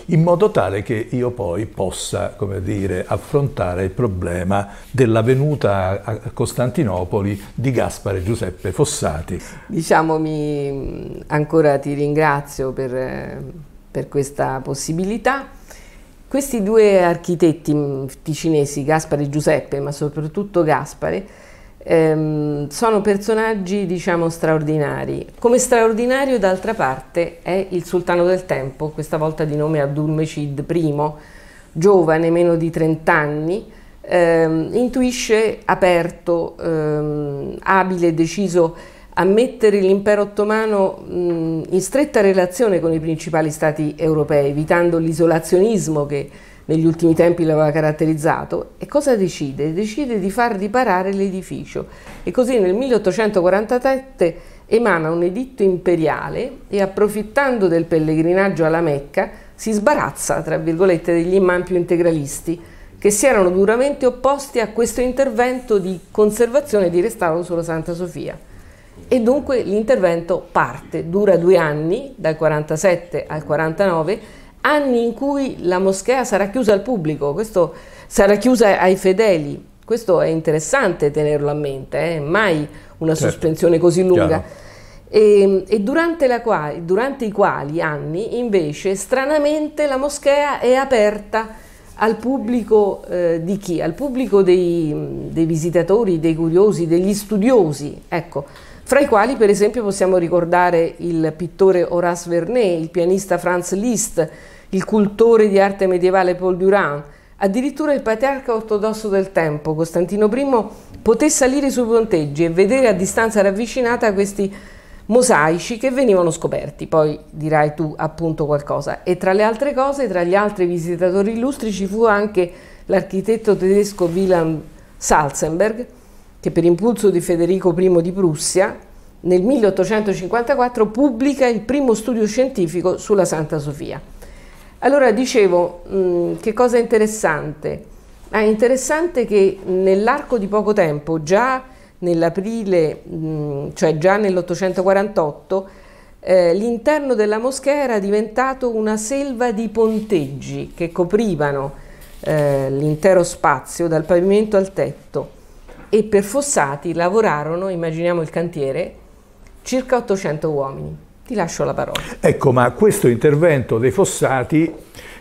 in modo tale che io poi possa, dire, affrontare il problema della venuta a Costantinopoli di Gaspare Giuseppe Fossati.
Diciamo, mi, ancora ti ringrazio per per questa possibilità. Questi due architetti ticinesi, Gaspare e Giuseppe, ma soprattutto Gaspare, ehm, sono personaggi diciamo straordinari. Come straordinario d'altra parte è il sultano del tempo, questa volta di nome Abdulmecid I, giovane, meno di 30 anni, ehm, intuisce aperto, ehm, abile, deciso a mettere l'impero ottomano mh, in stretta relazione con i principali stati europei, evitando l'isolazionismo che negli ultimi tempi l'aveva caratterizzato. E cosa decide? Decide di far riparare l'edificio e così nel 1847 emana un editto imperiale e approfittando del pellegrinaggio alla Mecca si sbarazza, tra virgolette, degli imam più integralisti che si erano duramente opposti a questo intervento di conservazione e di restauro sulla Santa Sofia e dunque l'intervento parte, dura due anni, dal 47 al 49, anni in cui la moschea sarà chiusa al pubblico, questo sarà chiusa ai fedeli. Questo è interessante tenerlo a mente, eh? mai una certo. sospensione così lunga. E, e durante, quali, durante, i quali anni invece stranamente la moschea è aperta al pubblico eh, di chi? Al pubblico dei, dei visitatori, dei curiosi, degli studiosi. Ecco, fra i quali per esempio possiamo ricordare il pittore Horace Vernet, il pianista Franz Liszt, il cultore di arte medievale Paul Durand, addirittura il patriarca ortodosso del tempo, Costantino I, poté salire sui ponteggi e vedere a distanza ravvicinata questi mosaici che venivano scoperti, poi dirai tu appunto qualcosa. E tra le altre cose, tra gli altri visitatori illustri ci fu anche l'architetto tedesco Wilhelm Salzenberg, che per impulso di Federico I di Prussia nel 1854 pubblica il primo studio scientifico sulla Santa Sofia. Allora dicevo, mm, che cosa interessante? Ah, è interessante che nell'arco di poco tempo, già nell'aprile, mm, cioè già nell'848, eh, l'interno della moschea era diventato una selva di ponteggi che coprivano eh, l'intero spazio dal pavimento al tetto e per Fossati lavorarono, immaginiamo il cantiere, circa 800 uomini. Ti lascio la parola.
Ecco, ma questo intervento dei Fossati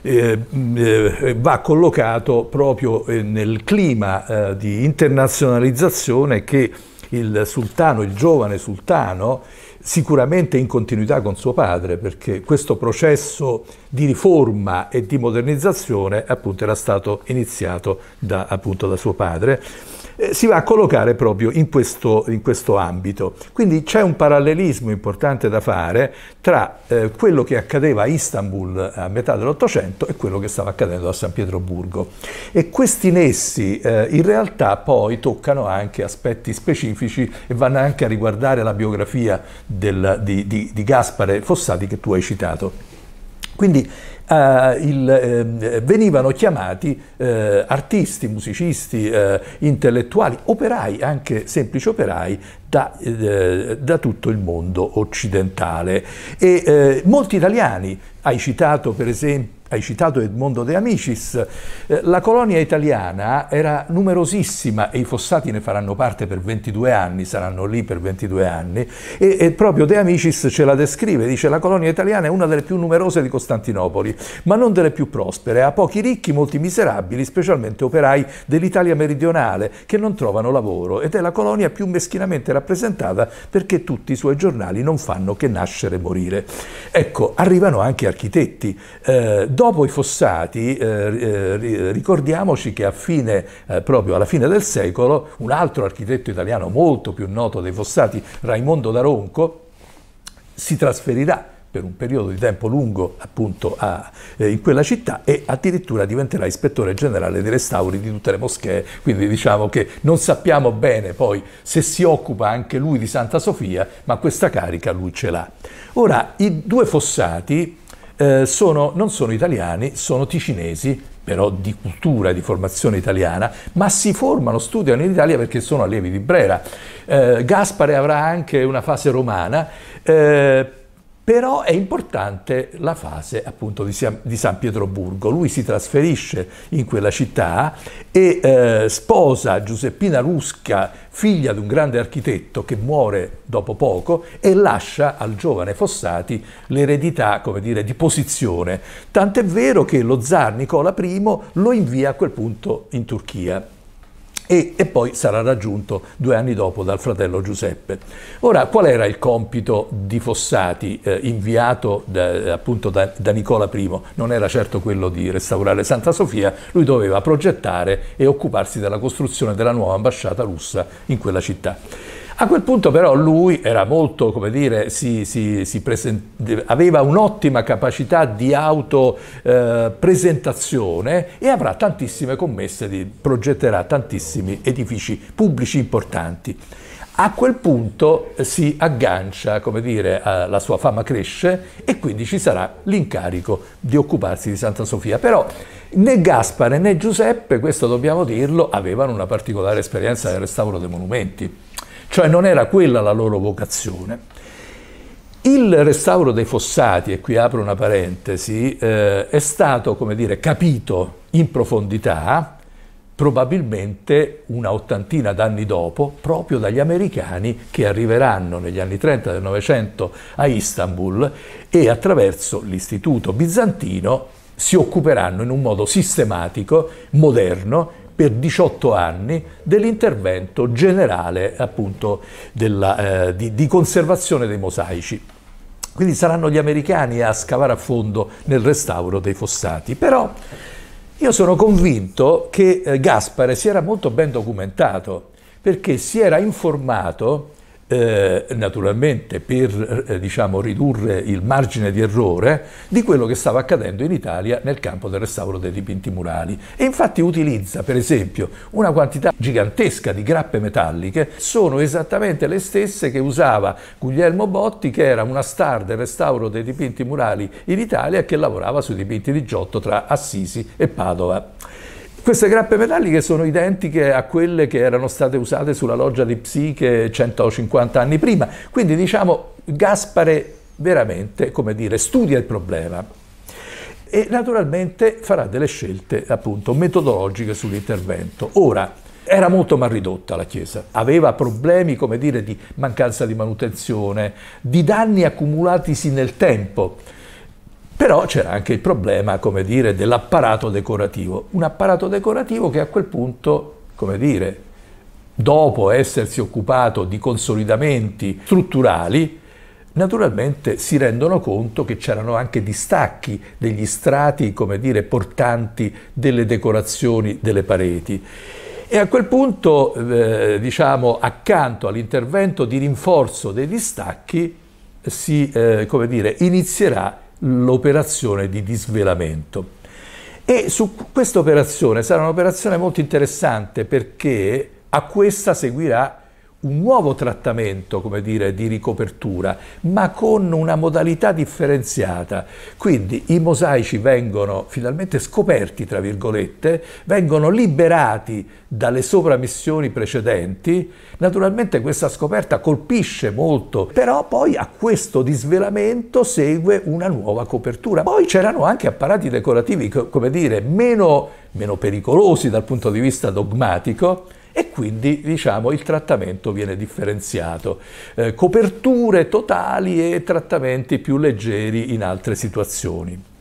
eh, eh, va collocato proprio eh, nel clima eh, di internazionalizzazione che il sultano, il giovane sultano, sicuramente in continuità con suo padre, perché questo processo di riforma e di modernizzazione appunto era stato iniziato da, appunto, da suo padre eh, si va a collocare proprio in questo, in questo ambito. Quindi c'è un parallelismo importante da fare tra eh, quello che accadeva a Istanbul a metà dell'Ottocento e quello che stava accadendo a San Pietroburgo. E questi nessi eh, in realtà poi toccano anche aspetti specifici e vanno anche a riguardare la biografia del, di, di, di Gaspare Fossati che tu hai citato. Quindi eh, il, eh, venivano chiamati eh, artisti, musicisti, eh, intellettuali, operai, anche semplici operai, da, eh, da, tutto il mondo occidentale. E eh, molti italiani, hai citato per esempio hai citato Edmondo De Amicis, la colonia italiana era numerosissima e i fossati ne faranno parte per 22 anni, saranno lì per 22 anni, e, e proprio De Amicis ce la descrive, dice la colonia italiana è una delle più numerose di Costantinopoli, ma non delle più prospere, ha pochi ricchi, molti miserabili, specialmente operai dell'Italia meridionale, che non trovano lavoro ed è la colonia più meschinamente rappresentata perché tutti i suoi giornali non fanno che nascere e morire. Ecco, arrivano anche architetti. Eh, dopo i fossati, eh, eh ricordiamoci che a fine, eh, proprio alla fine del secolo, un altro architetto italiano molto più noto dei fossati, Raimondo da Ronco, si trasferirà per un periodo di tempo lungo appunto a, eh, in quella città e addirittura diventerà ispettore generale dei restauri di tutte le moschee, quindi diciamo che non sappiamo bene poi se si occupa anche lui di Santa Sofia, ma questa carica lui ce l'ha. Ora, i due fossati eh, sono, non sono italiani, sono ticinesi, però di cultura, di formazione italiana, ma si formano, studiano in Italia perché sono allievi di Brera. Eh, Gaspare avrà anche una fase romana, eh, però è importante la fase appunto di San Pietroburgo. Lui si trasferisce in quella città e eh, sposa Giuseppina Rusca, figlia di un grande architetto che muore dopo poco e lascia al giovane Fossati l'eredità, come dire, di posizione. Tant'è vero che lo zar Nicola I lo invia a quel punto in Turchia e, e, poi sarà raggiunto due anni dopo dal fratello Giuseppe. Ora, qual era il compito di Fossati eh, inviato da, appunto da, da, Nicola I? Non era certo quello di restaurare Santa Sofia, lui doveva progettare e occuparsi della costruzione della nuova ambasciata russa in quella città. A quel punto però lui era molto, come dire, si, si, si present... aveva un'ottima capacità di autopresentazione eh, e avrà tantissime commesse, di... progetterà tantissimi edifici pubblici importanti. A quel punto si aggancia, come dire, la sua fama cresce e quindi ci sarà l'incarico di occuparsi di Santa Sofia. Però né Gaspare né Giuseppe, questo dobbiamo dirlo, avevano una particolare esperienza del restauro dei monumenti cioè non era quella la loro vocazione. Il restauro dei fossati, e qui apro una parentesi, eh, è stato, come dire, capito in profondità probabilmente una ottantina d'anni dopo, proprio dagli americani che arriveranno negli anni 30 del Novecento a Istanbul e attraverso l'istituto bizantino si occuperanno in un modo sistematico, moderno, per 18 anni dell'intervento generale appunto della, eh, di, di conservazione dei mosaici. Quindi saranno gli americani a scavare a fondo nel restauro dei fossati. Però io sono convinto che eh, Gaspare si era molto ben documentato perché si era informato eh, naturalmente per eh, diciamo, ridurre il margine di errore di quello che stava accadendo in Italia nel campo del restauro dei dipinti murali e infatti utilizza per esempio una quantità gigantesca di grappe metalliche sono esattamente le stesse che usava Guglielmo Botti che era una star del restauro dei dipinti murali in Italia che lavorava sui dipinti di Giotto tra Assisi e Padova. Queste grappe metalliche sono identiche a quelle che erano state usate sulla loggia di Psiche 150 anni prima, quindi diciamo Gaspare veramente, come dire, studia il problema e naturalmente farà delle scelte appunto metodologiche sull'intervento. Ora, era molto mal ridotta la Chiesa, aveva problemi, come dire, di mancanza di manutenzione, di danni accumulatisi nel tempo. Però c'era anche il problema, come dire, dell'apparato decorativo. Un apparato decorativo che a quel punto, come dire, dopo essersi occupato di consolidamenti strutturali, naturalmente si rendono conto che c'erano anche distacchi degli strati, come dire, portanti delle decorazioni delle pareti. E a quel punto, eh, diciamo, accanto all'intervento di rinforzo dei distacchi, si eh, come dire, inizierà l'operazione di disvelamento. E su questa operazione sarà un'operazione molto interessante perché a questa seguirà un nuovo trattamento, come dire, di ricopertura, ma con una modalità differenziata. Quindi i mosaici vengono finalmente scoperti, tra virgolette, vengono liberati dalle sopramissioni precedenti. Naturalmente questa scoperta colpisce molto, però poi a questo disvelamento segue una nuova copertura. Poi c'erano anche apparati decorativi, come dire, meno, meno pericolosi dal punto di vista dogmatico, e quindi diciamo, il trattamento viene differenziato. Eh, coperture totali e trattamenti più leggeri in altre situazioni.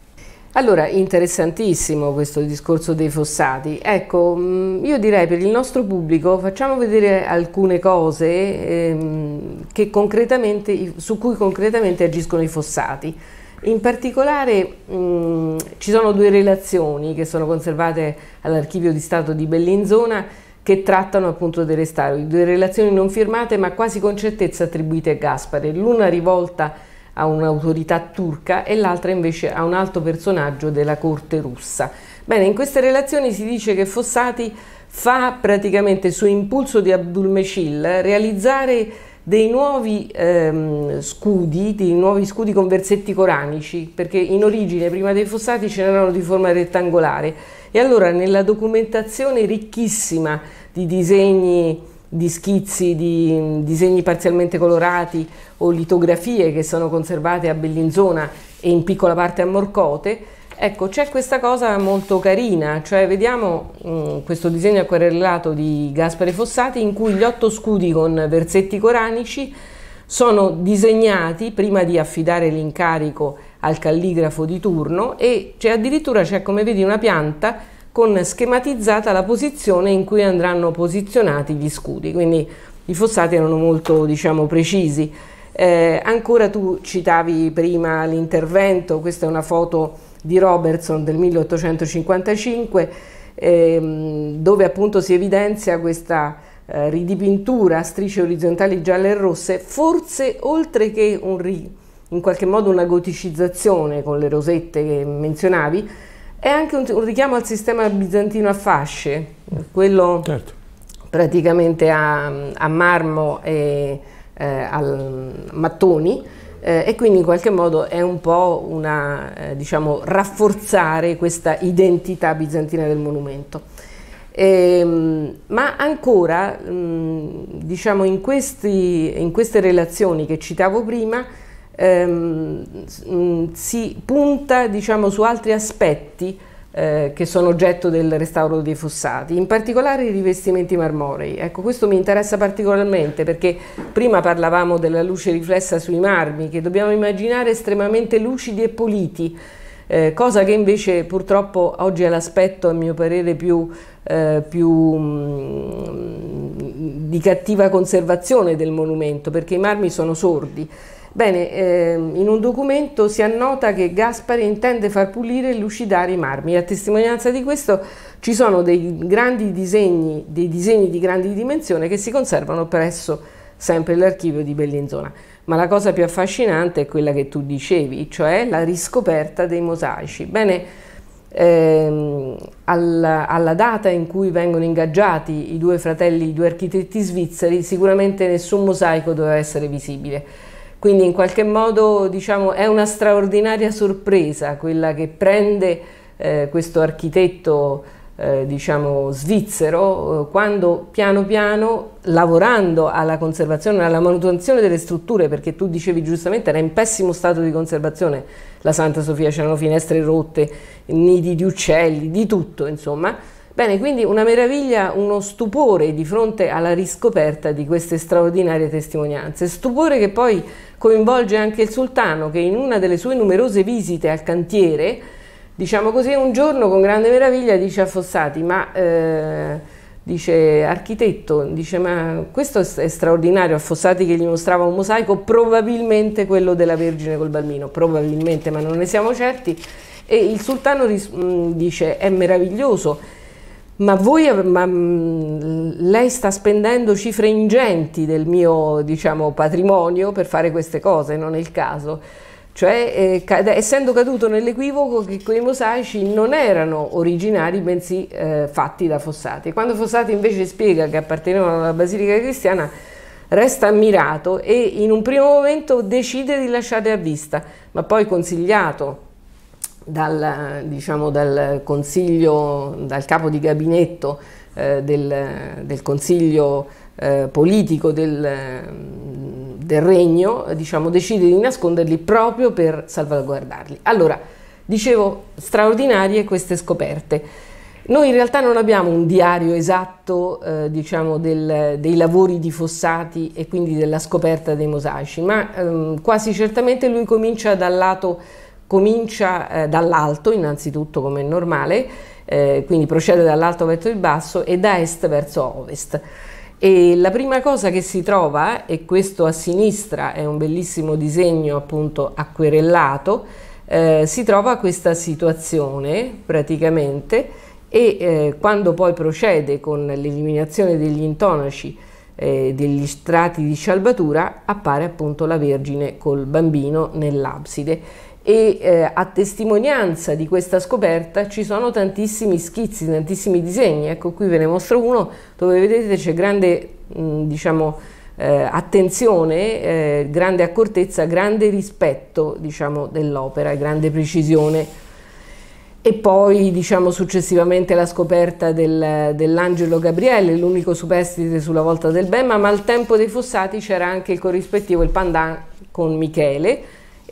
Allora, interessantissimo questo discorso dei fossati. Ecco, mm, io direi per il nostro pubblico facciamo vedere alcune cose ehm, su cui concretamente agiscono i fossati. In particolare mh, mm, ci sono due relazioni che sono conservate all'Archivio di Stato di Bellinzona che trattano appunto dei restauri, due relazioni non firmate ma quasi con certezza attribuite a Gaspare, l'una rivolta a un'autorità turca e l'altra invece a un alto personaggio della corte russa. Bene, in queste relazioni si dice che Fossati fa praticamente su impulso di Abdulmecil realizzare dei nuovi ehm, scudi, dei nuovi scudi con versetti coranici, perché in origine prima dei fossati ce n'erano di forma rettangolare e allora nella documentazione ricchissima di disegni, di schizzi, di disegni parzialmente colorati o litografie che sono conservate a Bellinzona e in piccola parte a Morcote, Ecco, c'è questa cosa molto carina, cioè vediamo mh, questo disegno acquarellato di Gaspare Fossati in cui gli otto scudi con versetti coranici sono disegnati prima di affidare l'incarico al calligrafo di turno e c'è addirittura c'è come vedi una pianta con schematizzata la posizione in cui andranno posizionati gli scudi, quindi i fossati erano molto diciamo precisi. Eh, ancora tu citavi prima l'intervento, questa è una foto di Robertson del 1855 ehm, dove appunto si evidenzia questa eh, ridipintura a strisce orizzontali gialle e rosse, forse oltre che un ri, in qualche modo una goticizzazione con le rosette che menzionavi, è anche un, un richiamo al sistema bizantino a fasce, quello certo. praticamente a, a, marmo e eh, al mattoni, eh, e quindi in qualche modo è un po' una, eh, diciamo, rafforzare questa identità bizantina del monumento. E, ma ancora, mh, diciamo, in, questi, in, queste relazioni che citavo prima, ehm, mh, si punta diciamo, su altri aspetti eh, che sono oggetto del restauro dei fossati, in particolare i rivestimenti marmorei. Ecco, questo mi interessa particolarmente perché prima parlavamo della luce riflessa sui marmi, che dobbiamo immaginare estremamente lucidi e puliti, eh, cosa che invece purtroppo oggi ha l'aspetto, a mio parere, più, eh, più mh, mm, di cattiva conservazione del monumento, perché i marmi sono sordi. Bene, ehm, in un documento si annota che Gaspari intende far pulire e lucidare i marmi. A testimonianza di questo ci sono dei grandi disegni, dei disegni di grandi dimensioni che si conservano presso sempre l'archivio di Bellinzona. Ma la cosa più affascinante è quella che tu dicevi, cioè la riscoperta dei mosaici. Bene, ehm, alla, alla, data in cui vengono ingaggiati i due fratelli, i due architetti svizzeri, sicuramente nessun mosaico doveva essere visibile quindi in qualche modo diciamo, è una straordinaria sorpresa quella che prende eh, questo architetto eh, diciamo, svizzero eh, quando piano piano lavorando alla conservazione, alla manutenzione delle strutture perché tu dicevi giustamente era in pessimo stato di conservazione la Santa Sofia, c'erano finestre rotte, nidi di uccelli, di tutto insomma. Bene, quindi una meraviglia, uno stupore di fronte alla riscoperta di queste straordinarie testimonianze, stupore che poi coinvolge anche il sultano che in una delle sue numerose visite al cantiere, diciamo così, un giorno con grande meraviglia dice a Fossati, ma eh, dice architetto, dice ma questo è straordinario, a Fossati che gli mostrava un mosaico, probabilmente quello della Vergine col Balmino, probabilmente, ma non ne siamo certi, e il sultano dice è meraviglioso, ma, voi, ma mm, lei sta spendendo cifre ingenti del mio diciamo, patrimonio per fare queste cose, non è il caso. Cioè, eh, essendo caduto nell'equivoco che quei mosaici non erano originari, bensì eh, fatti da Fossati. Quando Fossati invece spiega che appartenevano alla Basilica Cristiana, resta ammirato e in un primo momento decide di lasciare a vista, ma poi consigliato dal, diciamo, dal consiglio, dal capo di gabinetto eh, del, del, consiglio eh, politico del, del regno, diciamo, decide di nasconderli proprio per salvaguardarli. Allora, dicevo, straordinarie queste scoperte. Noi in realtà non abbiamo un diario esatto eh, diciamo del, dei lavori di Fossati e quindi della scoperta dei mosaici, ma ehm, quasi certamente lui comincia dal lato comincia eh, dall'alto innanzitutto come è normale, eh, quindi procede dall'alto verso il basso e da est verso ovest. E la prima cosa che si trova, e questo a sinistra è un bellissimo disegno appunto acquerellato, eh, si trova questa situazione praticamente e eh, quando poi procede con l'eliminazione degli intonaci eh, degli strati di scialbatura appare appunto la Vergine col bambino nell'abside e eh, a testimonianza di questa scoperta ci sono tantissimi schizzi, tantissimi disegni. Ecco qui ve ne mostro uno dove vedete c'è grande mh, diciamo, eh, attenzione, eh, grande accortezza, grande rispetto diciamo, dell'opera, grande precisione. E poi diciamo successivamente la scoperta del, dell'angelo Gabriele, l'unico superstite sulla volta del Bemma, ma al tempo dei fossati c'era anche il corrispettivo, il pandan con Michele,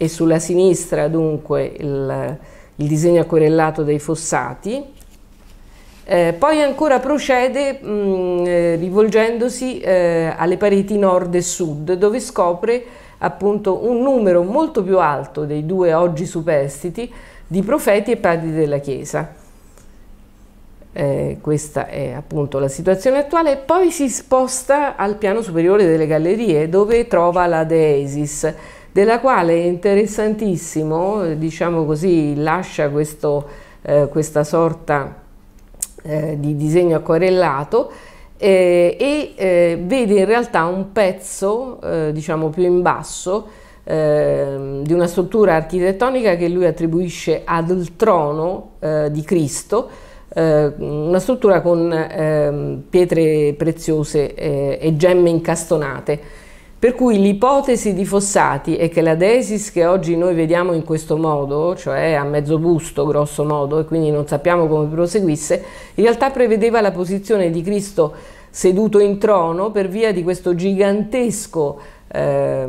e sulla sinistra dunque il, il disegno acquerellato dei fossati. Eh, poi ancora procede mh, eh, rivolgendosi eh, alle pareti nord e sud dove scopre appunto un numero molto più alto dei due oggi superstiti di profeti e padri della Chiesa. Eh, questa è appunto la situazione attuale, poi si sposta al piano superiore delle gallerie dove trova la Deesis, della quale è interessantissimo, diciamo così, lascia questo, eh, questa sorta eh, di disegno acquarellato eh, e eh, vede in realtà un pezzo, eh, diciamo più in basso, ehm, di una struttura architettonica che lui attribuisce al trono eh, di Cristo, una struttura con ehm, pietre preziose e gemme incastonate. Per cui l'ipotesi di Fossati è che la desis che oggi noi vediamo in questo modo, cioè a mezzo busto grosso modo, e quindi non sappiamo come proseguisse, in realtà prevedeva la posizione di Cristo seduto in trono per via di questo gigantesco eh,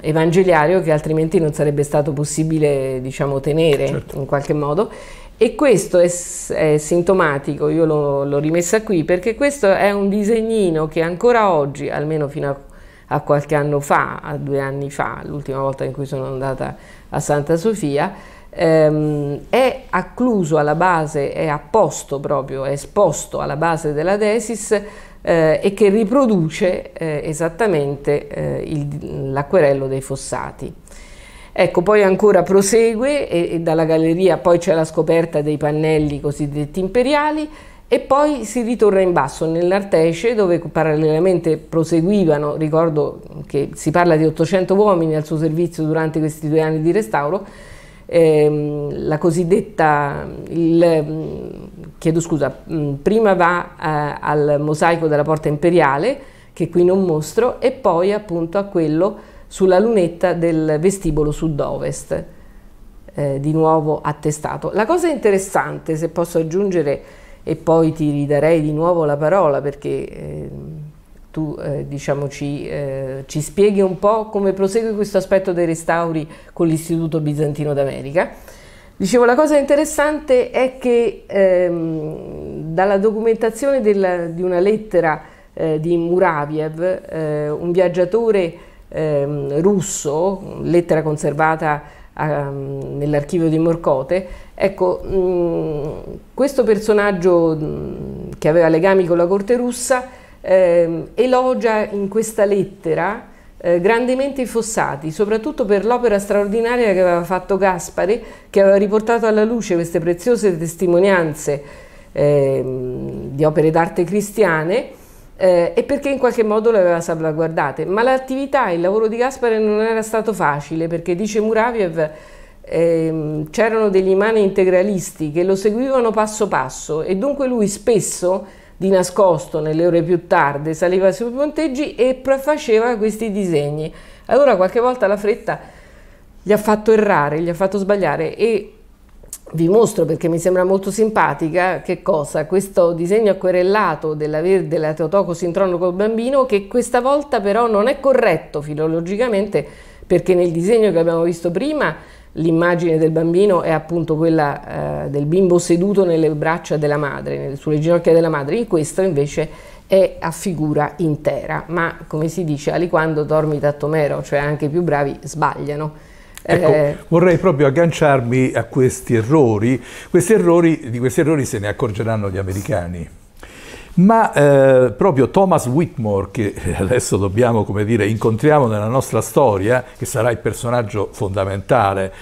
evangeliario che altrimenti non sarebbe stato possibile diciamo, tenere certo. in qualche modo. E questo è, è sintomatico, io l'ho rimessa qui, perché questo è un disegnino che ancora oggi, almeno fino a a qualche anno fa, a due anni fa, l'ultima volta in cui sono andata a Santa Sofia, ehm, è accluso alla base, è apposto proprio, è esposto alla base della Desis eh, e che riproduce eh, esattamente eh, l'acquerello dei fossati. Ecco, poi ancora prosegue e, e dalla galleria poi c'è la scoperta dei pannelli cosiddetti imperiali, e poi si ritorna in basso nell'Artece dove parallelamente proseguivano, ricordo che si parla di 800 uomini al suo servizio durante questi due anni di restauro, ehm, la cosiddetta, il, chiedo scusa, mm, prima va eh, al mosaico della porta imperiale che qui non mostro e poi appunto a quello sulla lunetta del vestibolo sud-ovest, eh, di nuovo attestato. La cosa interessante, se posso aggiungere, e poi ti ridarei di nuovo la parola perché eh, tu eh, diciamo, ci, eh, ci, spieghi un po' come prosegue questo aspetto dei restauri con l'Istituto Bizantino d'America. Dicevo, la cosa interessante è che ehm, dalla documentazione della, di una lettera eh, di Muraviev, eh, un viaggiatore ehm, russo, lettera conservata ehm, nell'archivio di Morcote, Ecco, mh, mm, questo personaggio mh, mm, che aveva legami con la corte russa eh, elogia in questa lettera eh, grandemente i Fossati, soprattutto per l'opera straordinaria che aveva fatto Gaspari, che aveva riportato alla luce queste preziose testimonianze eh, di opere d'arte cristiane eh, e perché in qualche modo le aveva salvaguardate. Ma l'attività, il lavoro di Gaspare non era stato facile perché dice Muraviev eh, c'erano degli imani integralisti che lo seguivano passo passo e dunque lui spesso di nascosto nelle ore più tarde saliva sui ponteggi e faceva questi disegni. Allora qualche volta la fretta gli ha fatto errare, gli ha fatto sbagliare e vi mostro perché mi sembra molto simpatica che cosa? Questo disegno acquerellato della, della Teotocos in trono col bambino che questa volta però non è corretto filologicamente perché nel disegno che abbiamo visto prima l'immagine del bambino è appunto quella eh, del bimbo seduto nelle braccia della madre, sulle ginocchia della madre, in questo invece è a figura intera, ma come si dice, aliquando dormi tattomero, cioè anche i più bravi sbagliano.
Ecco, eh, vorrei proprio agganciarmi a questi errori. Questi errori. Di questi errori se ne accorgeranno gli americani. Ma eh, proprio Thomas Whitmore, che *laughs* adesso dobbiamo, come dire, incontriamo nella nostra storia, che sarà il personaggio fondamentale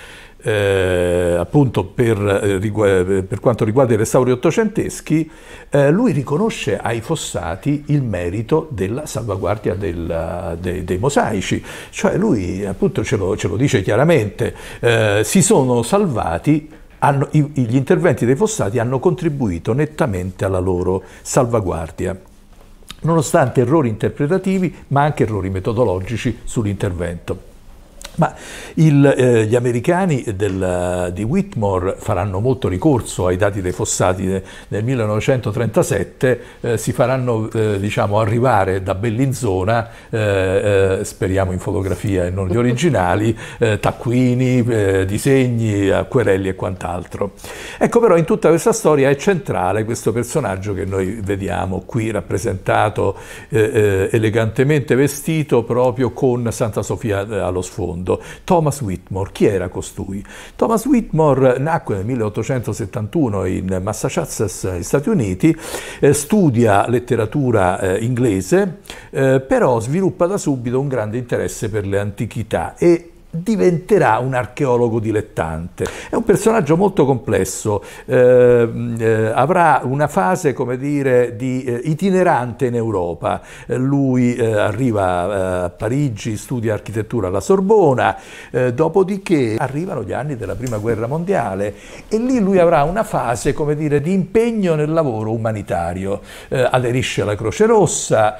eh, appunto per, eh, per, quanto riguarda i restauri ottocenteschi, eh, lui riconosce ai fossati il merito della salvaguardia del, de, dei mosaici, cioè lui appunto ce lo, ce lo dice chiaramente, eh, si sono salvati hanno, gli interventi dei fossati hanno contribuito nettamente alla loro salvaguardia nonostante errori interpretativi ma anche errori metodologici sull'intervento. Ma il, eh, gli americani del, di Whitmore faranno molto ricorso ai dati dei fossati de, del 1937, eh, si faranno eh, diciamo, arrivare da Bellinzona, eh, eh, speriamo in fotografia e non gli originali, eh, taccuini, disegni, acquerelli e quant'altro. Ecco però in tutta questa storia è centrale questo personaggio che noi vediamo qui rappresentato elegantemente vestito proprio con Santa Sofia allo sfondo mondo, Thomas Whitmore. Chi era costui? Thomas Whitmore nacque nel 1871 in Massachusetts, Stati Uniti, eh, studia letteratura eh, inglese, eh, però sviluppa da subito un grande interesse per le antichità e diventerà un archeologo dilettante. È un personaggio molto complesso, eh, eh, avrà una fase, come dire, di eh, itinerante in Europa. Eh, lui eh, arriva eh, a Parigi, studia architettura alla Sorbona, dopodiché arrivano gli anni della Prima Guerra Mondiale e lì lui avrà una fase, come dire, di impegno nel lavoro umanitario. aderisce alla Croce Rossa,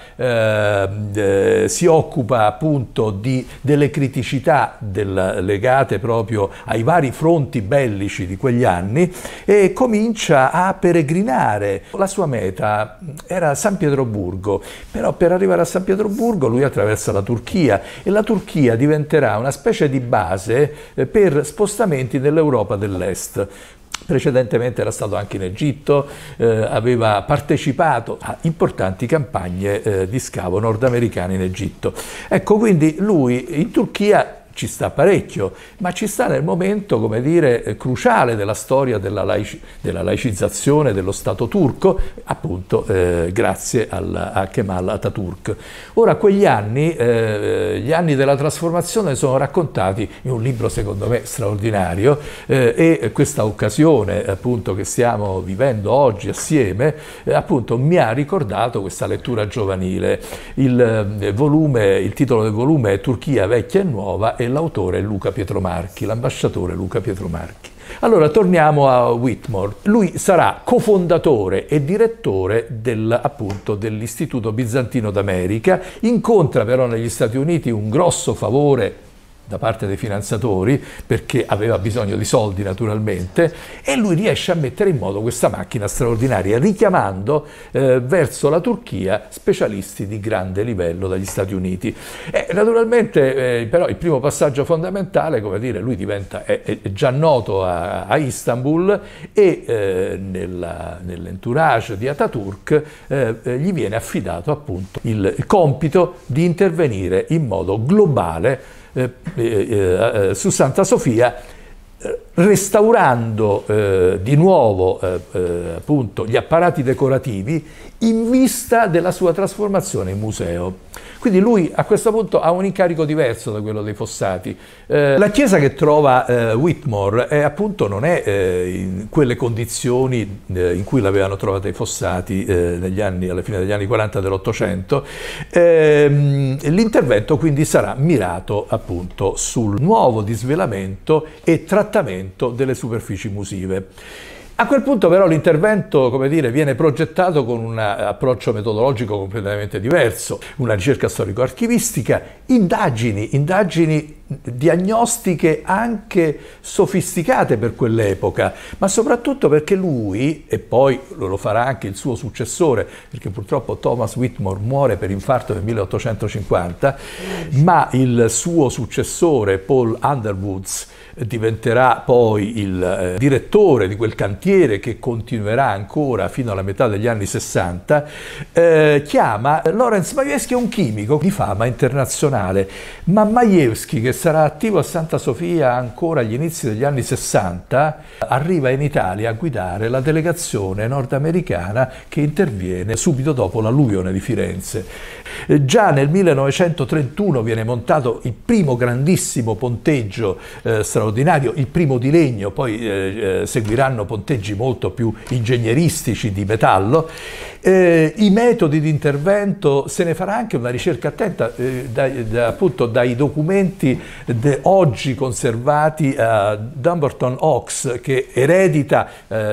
si occupa appunto di, delle criticità del, legate proprio ai vari fronti bellici di quegli anni e comincia a peregrinare. La sua meta era San Pietroburgo, però per arrivare a San Pietroburgo lui attraversa la Turchia e la Turchia diventerà una specie di base eh, per spostamenti nell'Europa dell'Est. Precedentemente era stato anche in Egitto, eh, aveva partecipato a importanti campagne eh, di scavo nordamericane in Egitto. Ecco, quindi lui in Turchia ci sta parecchio, ma ci sta nel momento, come dire, eh, cruciale della storia della, laici, della laicizzazione dello Stato turco, appunto eh, grazie al, a Kemal Atatürk. Ora, quegli anni, eh, gli anni della trasformazione sono raccontati in un libro secondo me straordinario eh, e questa occasione appunto che stiamo vivendo oggi assieme, eh, appunto mi ha ricordato questa lettura giovanile. Il, eh, volume, il titolo del volume è Turchia vecchia e nuova e l'autore è Luca Pietromarchi, l'ambasciatore Luca Pietromarchi. Allora torniamo a Whitmore. Lui sarà cofondatore e direttore del, appunto, dell'Istituto Bizantino d'America, incontra però negli Stati Uniti un grosso favore da parte dei finanziatori perché aveva bisogno di soldi naturalmente e lui riesce a mettere in moto questa macchina straordinaria richiamando eh, verso la Turchia specialisti di grande livello dagli Stati Uniti. E naturalmente eh, però il primo passaggio fondamentale, come dire, lui diventa, è, è già noto a, a Istanbul e eh, nell'entourage di Ataturk eh, eh, gli viene affidato appunto il compito di intervenire in modo globale eh, eh, eh, su Santa Sofia restaurando eh, di nuovo eh, eh, appunto gli apparati decorativi in vista della sua trasformazione in museo. Quindi lui a questo punto ha un incarico diverso da quello dei Fossati. Eh, la chiesa che trova eh, Whitmore è, appunto non è eh, in quelle condizioni eh, in cui l'avevano trovata i Fossati eh, anni, alla fine degli anni 40 dell'Ottocento. Ehm, l'intervento quindi sarà mirato appunto sul nuovo disvelamento e trattamento delle superfici musive. A quel punto però l'intervento, come dire, viene progettato con un approccio metodologico completamente diverso, una ricerca storico-archivistica, indagini, indagini diagnostiche anche sofisticate per quell'epoca, ma soprattutto perché lui, e poi lo farà anche il suo successore, perché purtroppo Thomas Whitmore muore per infarto nel 1850, ma il suo successore Paul Underwoods diventerà poi il eh, direttore di quel cantiere che continuerà ancora fino alla metà degli anni 60, eh, chiama Lorenz Majewski un chimico di fama internazionale, ma Majewski che sarà attivo a Santa Sofia ancora agli inizi degli anni 60, arriva in Italia a guidare la delegazione nordamericana che interviene subito dopo l'alluvione di Firenze. Eh, già nel 1931 viene montato il primo grandissimo ponteggio eh, straordinario, il primo di legno, poi eh, eh, seguiranno ponteggi molto più ingegneristici di metallo. Eh, I metodi di intervento, se ne farà anche una ricerca attenta da, da, appunto dai documenti oggi conservati a Dumbarton Oaks che eredita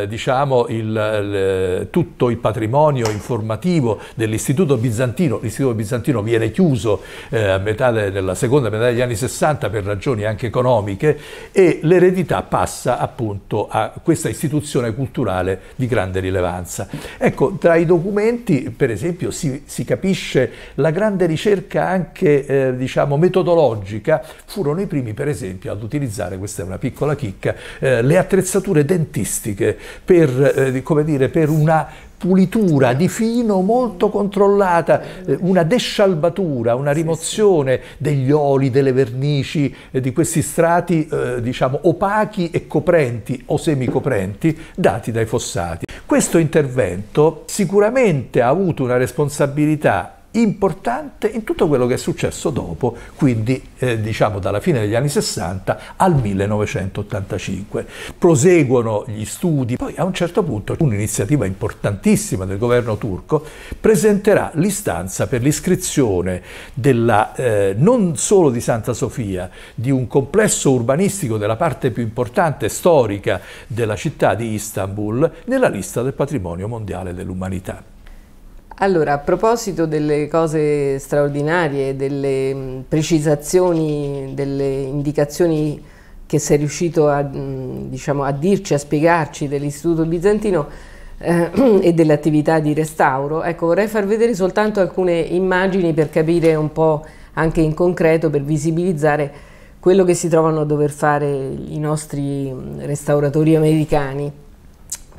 diciamo il, il, tutto il patrimonio informativo dell'Istituto Bizantino. L'Istituto bizantino viene chiuso eh, a metà della seconda metà degli anni 60 per ragioni anche economiche e l'eredità passa appunto a questa istituzione culturale di grande rilevanza. Ecco, tra i documenti per esempio si, si capisce la grande ricerca anche eh, diciamo metodologica, furono i primi per esempio ad utilizzare, questa è una piccola chicca, eh, le attrezzature dentistiche per, eh, come dire, per una pulitura di fino molto controllata, eh, una descialbatura, una rimozione degli oli, delle vernici, eh, di questi strati eh, diciamo opachi e coprenti o semicoprenti dati dai fossati. Questo intervento sicuramente ha avuto una responsabilità importante in tutto quello che è successo dopo, quindi eh, diciamo dalla fine degli anni 60 al 1985. Proseguono gli studi, poi a un certo punto un'iniziativa importantissima del governo turco presenterà l'istanza per l'iscrizione della, eh, non solo di Santa Sofia, di un complesso urbanistico della parte più importante storica della città di Istanbul nella lista del patrimonio mondiale dell'umanità.
Allora, a proposito delle cose straordinarie, delle precisazioni, delle indicazioni che sei riuscito a, diciamo, a dirci, a spiegarci dell'Istituto Bizantino eh, *clears throat* e delle attività di restauro, ecco, vorrei far vedere soltanto alcune immagini per capire un po' anche in concreto, per visibilizzare quello che si trovano a dover fare i nostri restauratori americani.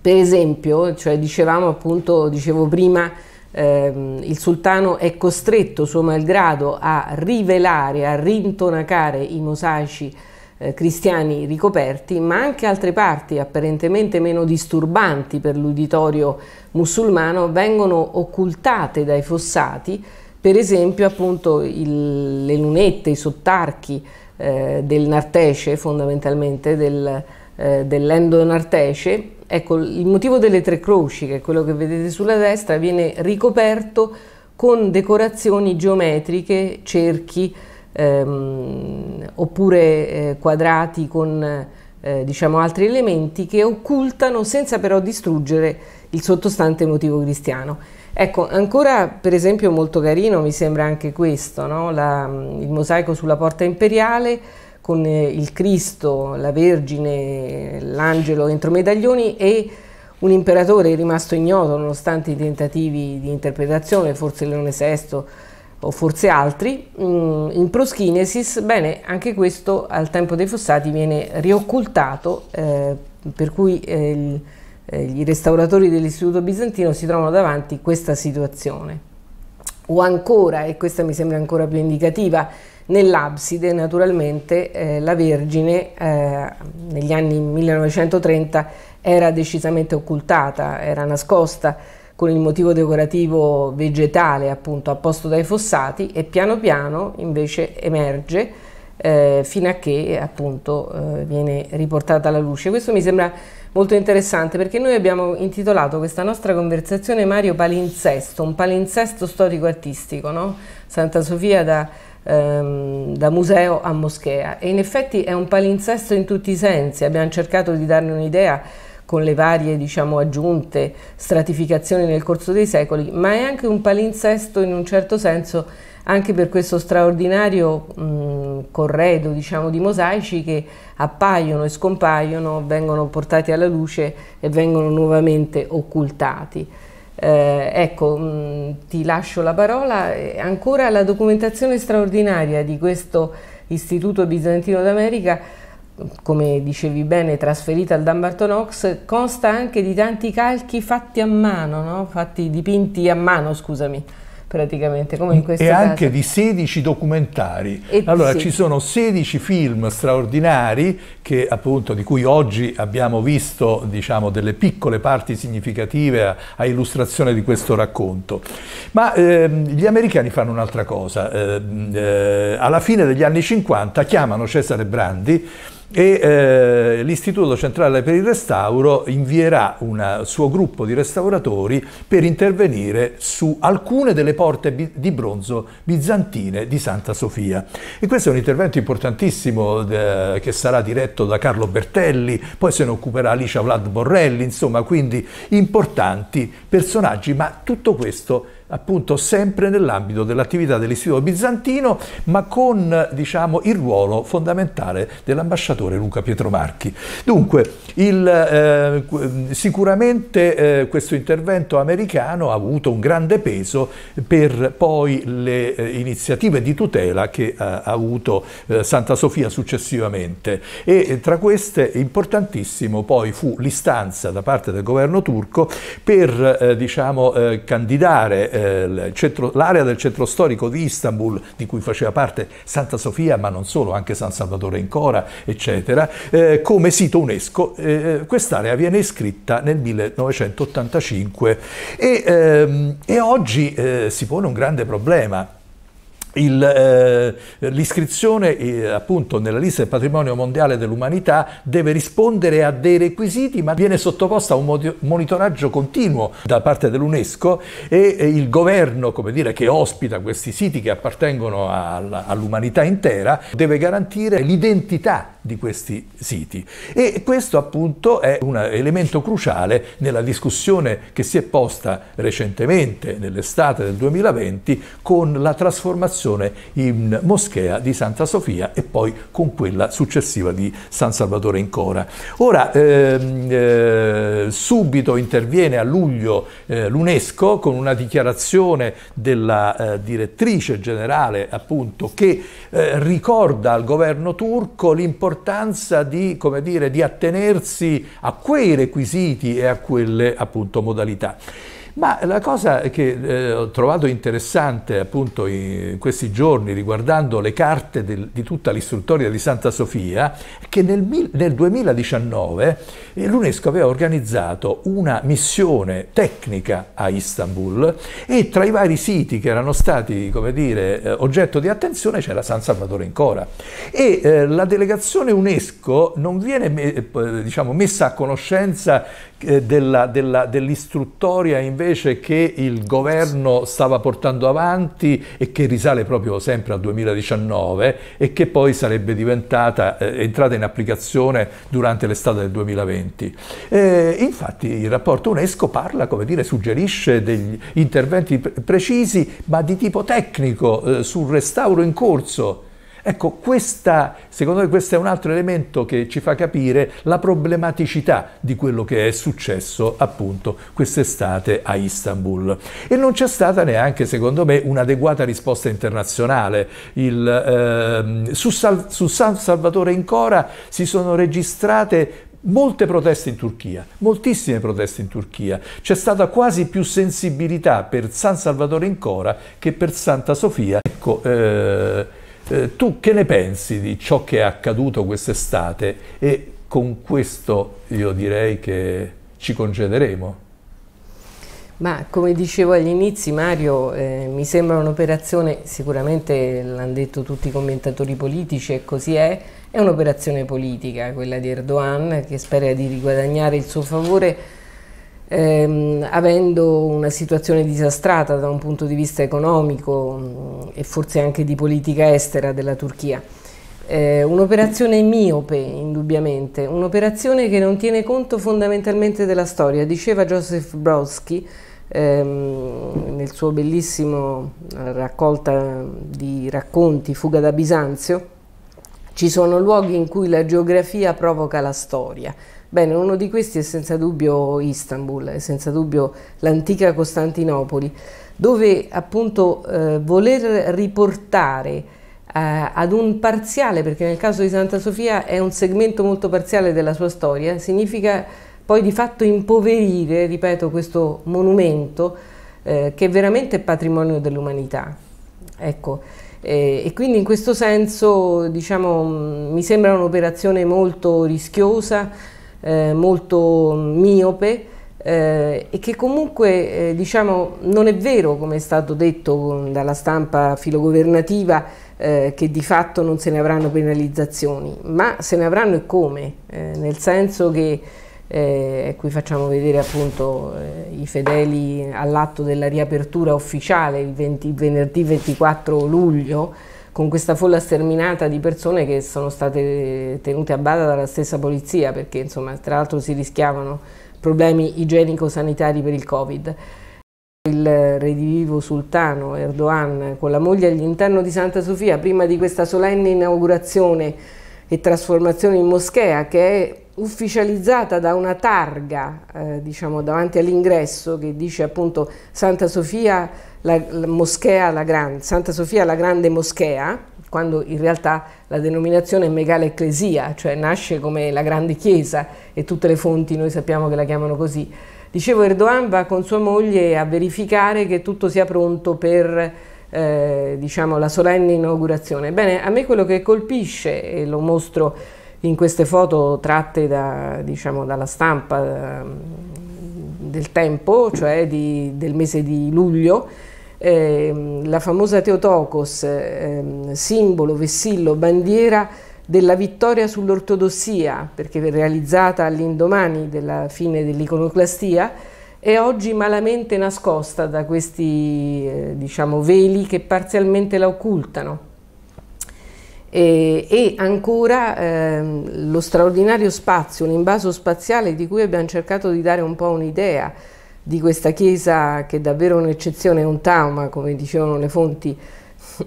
Per esempio, cioè dicevamo appunto, dicevo prima, ehm, il sultano è costretto suo malgrado a rivelare, a rintonacare i mosaici eh, cristiani ricoperti, ma anche altre parti apparentemente meno disturbanti per l'uditorio musulmano vengono occultate dai fossati, per esempio appunto il, le lunette, i sottarchi eh, del nartece fondamentalmente, del, eh, dell'endonartece Ecco, il motivo delle tre croci, che è quello che vedete sulla destra, viene ricoperto con decorazioni geometriche, cerchi ehm, oppure eh, quadrati con eh, diciamo altri elementi che occultano senza però distruggere il sottostante motivo cristiano. Ecco, ancora per esempio molto carino mi sembra anche questo, no? La, il mosaico sulla porta imperiale con eh, il Cristo, la Vergine, l'angelo entro medaglioni e un imperatore rimasto ignoto nonostante i tentativi di interpretazione, forse Leone VI o forse altri, mm, in proskinesis, bene, anche questo al tempo dei fossati viene rioccultato, eh, per cui eh, eh, i restauratori dell'Istituto Bizantino si trovano davanti a questa situazione. O ancora, e questa mi sembra ancora più indicativa, Nell'abside naturalmente eh, la Vergine eh, negli anni 1930 era decisamente occultata, era nascosta con il motivo decorativo vegetale appunto apposto dai fossati e piano piano invece emerge eh, fino a che appunto eh, viene riportata alla luce. Questo mi sembra molto interessante perché noi abbiamo intitolato questa nostra conversazione Mario Palinsesto, un palinsesto storico-artistico, no? Santa Sofia da, ehm, da, museo a moschea e in effetti è un palinsesto in tutti i sensi, abbiamo cercato di darne un'idea con le varie diciamo, aggiunte, stratificazioni nel corso dei secoli, ma è anche un palinsesto in un certo senso anche per questo straordinario mh, corredo diciamo, di mosaici che appaiono e scompaiono, vengono portati alla luce e vengono nuovamente occultati. Eh, ecco, mh, ti lascio la parola. Ancora la documentazione straordinaria di questo Istituto Bizantino d'America come dicevi bene, trasferita al Dumbarton Ox, consta anche di tanti calchi fatti a mano, no? fatti dipinti a mano, scusami praticamente, come in questo
e
caso.
anche di 16 documentari. E allora sì. ci sono 16 film straordinari che appunto di cui oggi abbiamo visto diciamo delle piccole parti significative a, a illustrazione di questo racconto. Ma ehm, gli americani fanno un'altra cosa. Eh, eh, alla fine degli anni 50 chiamano Cesare Brandi e eh, l'Istituto Centrale per il Restauro invierà un suo gruppo di restauratori per intervenire su alcune delle porte di bronzo bizantine di Santa Sofia. E questo è un intervento importantissimo eh, che sarà diretto da Carlo Bertelli, poi se ne occuperà Alicia Vlad Borrelli, insomma, quindi importanti personaggi, ma tutto questo appunto sempre nell'ambito dell'attività dell'Istituto Bizantino, ma con diciamo, il ruolo fondamentale dell'ambasciatore Luca Pietromarchi. Dunque, il, eh, sicuramente eh, questo intervento americano ha avuto un grande peso per poi le eh, iniziative di tutela che ha avuto eh, Santa Sofia successivamente e tra queste importantissimo poi fu l'istanza da parte del governo turco per eh, diciamo, eh, candidare eh, l'area del centro storico di Istanbul, di cui faceva parte Santa Sofia, ma non solo, anche San Salvatore in Cora, eccetera, eh, come sito UNESCO. Eh, quest'area viene iscritta nel 1985 e, ehm, e oggi eh, si pone un grande problema eh, l'iscrizione eh, appunto nella lista del patrimonio mondiale dell'umanità deve rispondere a dei requisiti ma viene sottoposta a un monitoraggio continuo da parte dell'UNESCO e, e il governo come dire, che ospita questi siti che appartengono all'umanità intera deve garantire l'identità di questi siti. E questo appunto è un elemento cruciale nella discussione che si è posta recentemente nell'estate del 2020 con la trasformazione in moschea di Santa Sofia e poi con quella successiva di San Salvatore in Cora. Ora ehm, eh, subito interviene a luglio eh, l'UNESCO con una dichiarazione della eh, direttrice generale appunto che eh, ricorda al governo turco l'importanza l'importanza di, dire, di attenersi a quei requisiti e a quelle appunto modalità. Ma la cosa che eh, ho trovato interessante appunto in questi giorni riguardando le carte del, di tutta l'istruttoria di Santa Sofia è che nel, nel 2019 eh, l'UNESCO aveva organizzato una missione tecnica a Istanbul e tra i vari siti che erano stati come dire, eh, oggetto di attenzione c'era San Salvatore in Cora. E eh, la delegazione UNESCO non viene diciamo, messa a conoscenza della, della, dell'istruttoria invece che il governo stava portando avanti e che risale proprio sempre al 2019 e che poi sarebbe diventata eh, entrata in applicazione durante l'estate del 2020. Eh, infatti il rapporto UNESCO parla, come dire, suggerisce degli interventi precisi ma di tipo tecnico eh, sul restauro in corso Ecco, questa, secondo me questo è un altro elemento che ci fa capire la problematicità di quello che è successo appunto quest'estate a Istanbul. E non c'è stata neanche, secondo me, un'adeguata risposta internazionale. Il, eh, su, Sal, su San Salvatore in Cora si sono registrate molte proteste in Turchia, moltissime proteste in Turchia. C'è stata quasi più sensibilità per San Salvatore in Cora che per Santa Sofia. Ecco, eh, Eh, tu che ne pensi di ciò che è accaduto quest'estate e con questo io direi che ci concederemo?
Ma come dicevo agli inizi Mario, eh, mi sembra un'operazione, sicuramente l'hanno detto tutti i commentatori politici e così è, è un'operazione politica quella di Erdogan che spera di riguadagnare il suo favore ehm, avendo una situazione disastrata da un punto di vista economico mm, e forse anche di politica estera della Turchia. Eh, un'operazione miope, indubbiamente, un'operazione che non tiene conto fondamentalmente della storia. Diceva Joseph Brodsky, ehm, nel suo bellissimo eh, raccolta di racconti Fuga da Bisanzio, ci sono luoghi in cui la geografia provoca la storia. Bene, uno di questi è senza dubbio Istanbul, è senza dubbio l'antica Costantinopoli, dove appunto eh, voler riportare eh, ad un parziale, perché nel caso di Santa Sofia è un segmento molto parziale della sua storia, significa poi di fatto impoverire, ripeto, questo monumento eh, che veramente è patrimonio dell'umanità. Ecco, eh, e quindi in questo senso diciamo, mi sembra un'operazione molto rischiosa, eh, molto miope eh, e che comunque eh, diciamo, non è vero, come è stato detto dalla stampa filogovernativa, eh, che di fatto non se ne avranno penalizzazioni, ma se ne avranno e come, eh, nel senso che eh, qui facciamo vedere appunto eh, i fedeli all'atto della riapertura ufficiale il, 20, il, venerdì 24 luglio con questa folla sterminata di persone che sono state tenute a bada dalla stessa polizia perché insomma tra l'altro si rischiavano problemi igienico-sanitari per il Covid. Il redivivo sultano Erdogan con la moglie all'interno di Santa Sofia prima di questa solenne inaugurazione e trasformazione in moschea che è ufficializzata da una targa eh, diciamo, davanti all'ingresso che dice appunto Santa Sofia la, la moschea la grande, Santa Sofia la grande moschea quando in realtà la denominazione è megale ecclesia, cioè nasce come la grande chiesa e tutte le fonti noi sappiamo che la chiamano così. Dicevo Erdogan va con sua moglie a verificare che tutto sia pronto per eh, diciamo, la solenne inaugurazione. Bene, a me quello che colpisce, e lo mostro in queste foto tratte da, diciamo, dalla stampa ehm, del tempo, cioè di, del mese di luglio, eh, la famosa Teotokos, eh, simbolo, vessillo, bandiera della vittoria sull'ortodossia, perché realizzata all'indomani della fine dell'iconoclastia, è oggi malamente nascosta da questi eh, diciamo, veli che parzialmente la occultano. E, e ancora ehm, lo straordinario spazio, l'invaso spaziale di cui abbiamo cercato di dare un po' un'idea di questa chiesa che è davvero un'eccezione, un trauma, come dicevano le fonti *clears throat*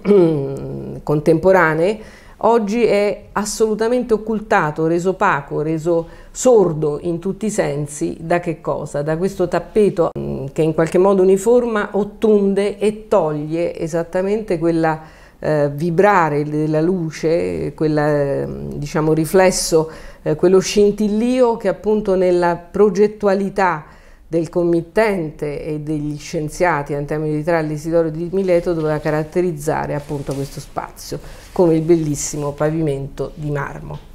contemporanee, oggi è assolutamente occultato, reso opaco, reso sordo in tutti i sensi da che cosa? Da questo tappeto mm, che in qualche modo uniforma, ottunde e toglie esattamente quella eh, vibrare della luce, quel mm, diciamo, riflesso, eh, quello scintillio che appunto nella progettualità del committente e degli scienziati Antemio di Tralli di Mileto doveva caratterizzare appunto questo spazio come il bellissimo pavimento di marmo.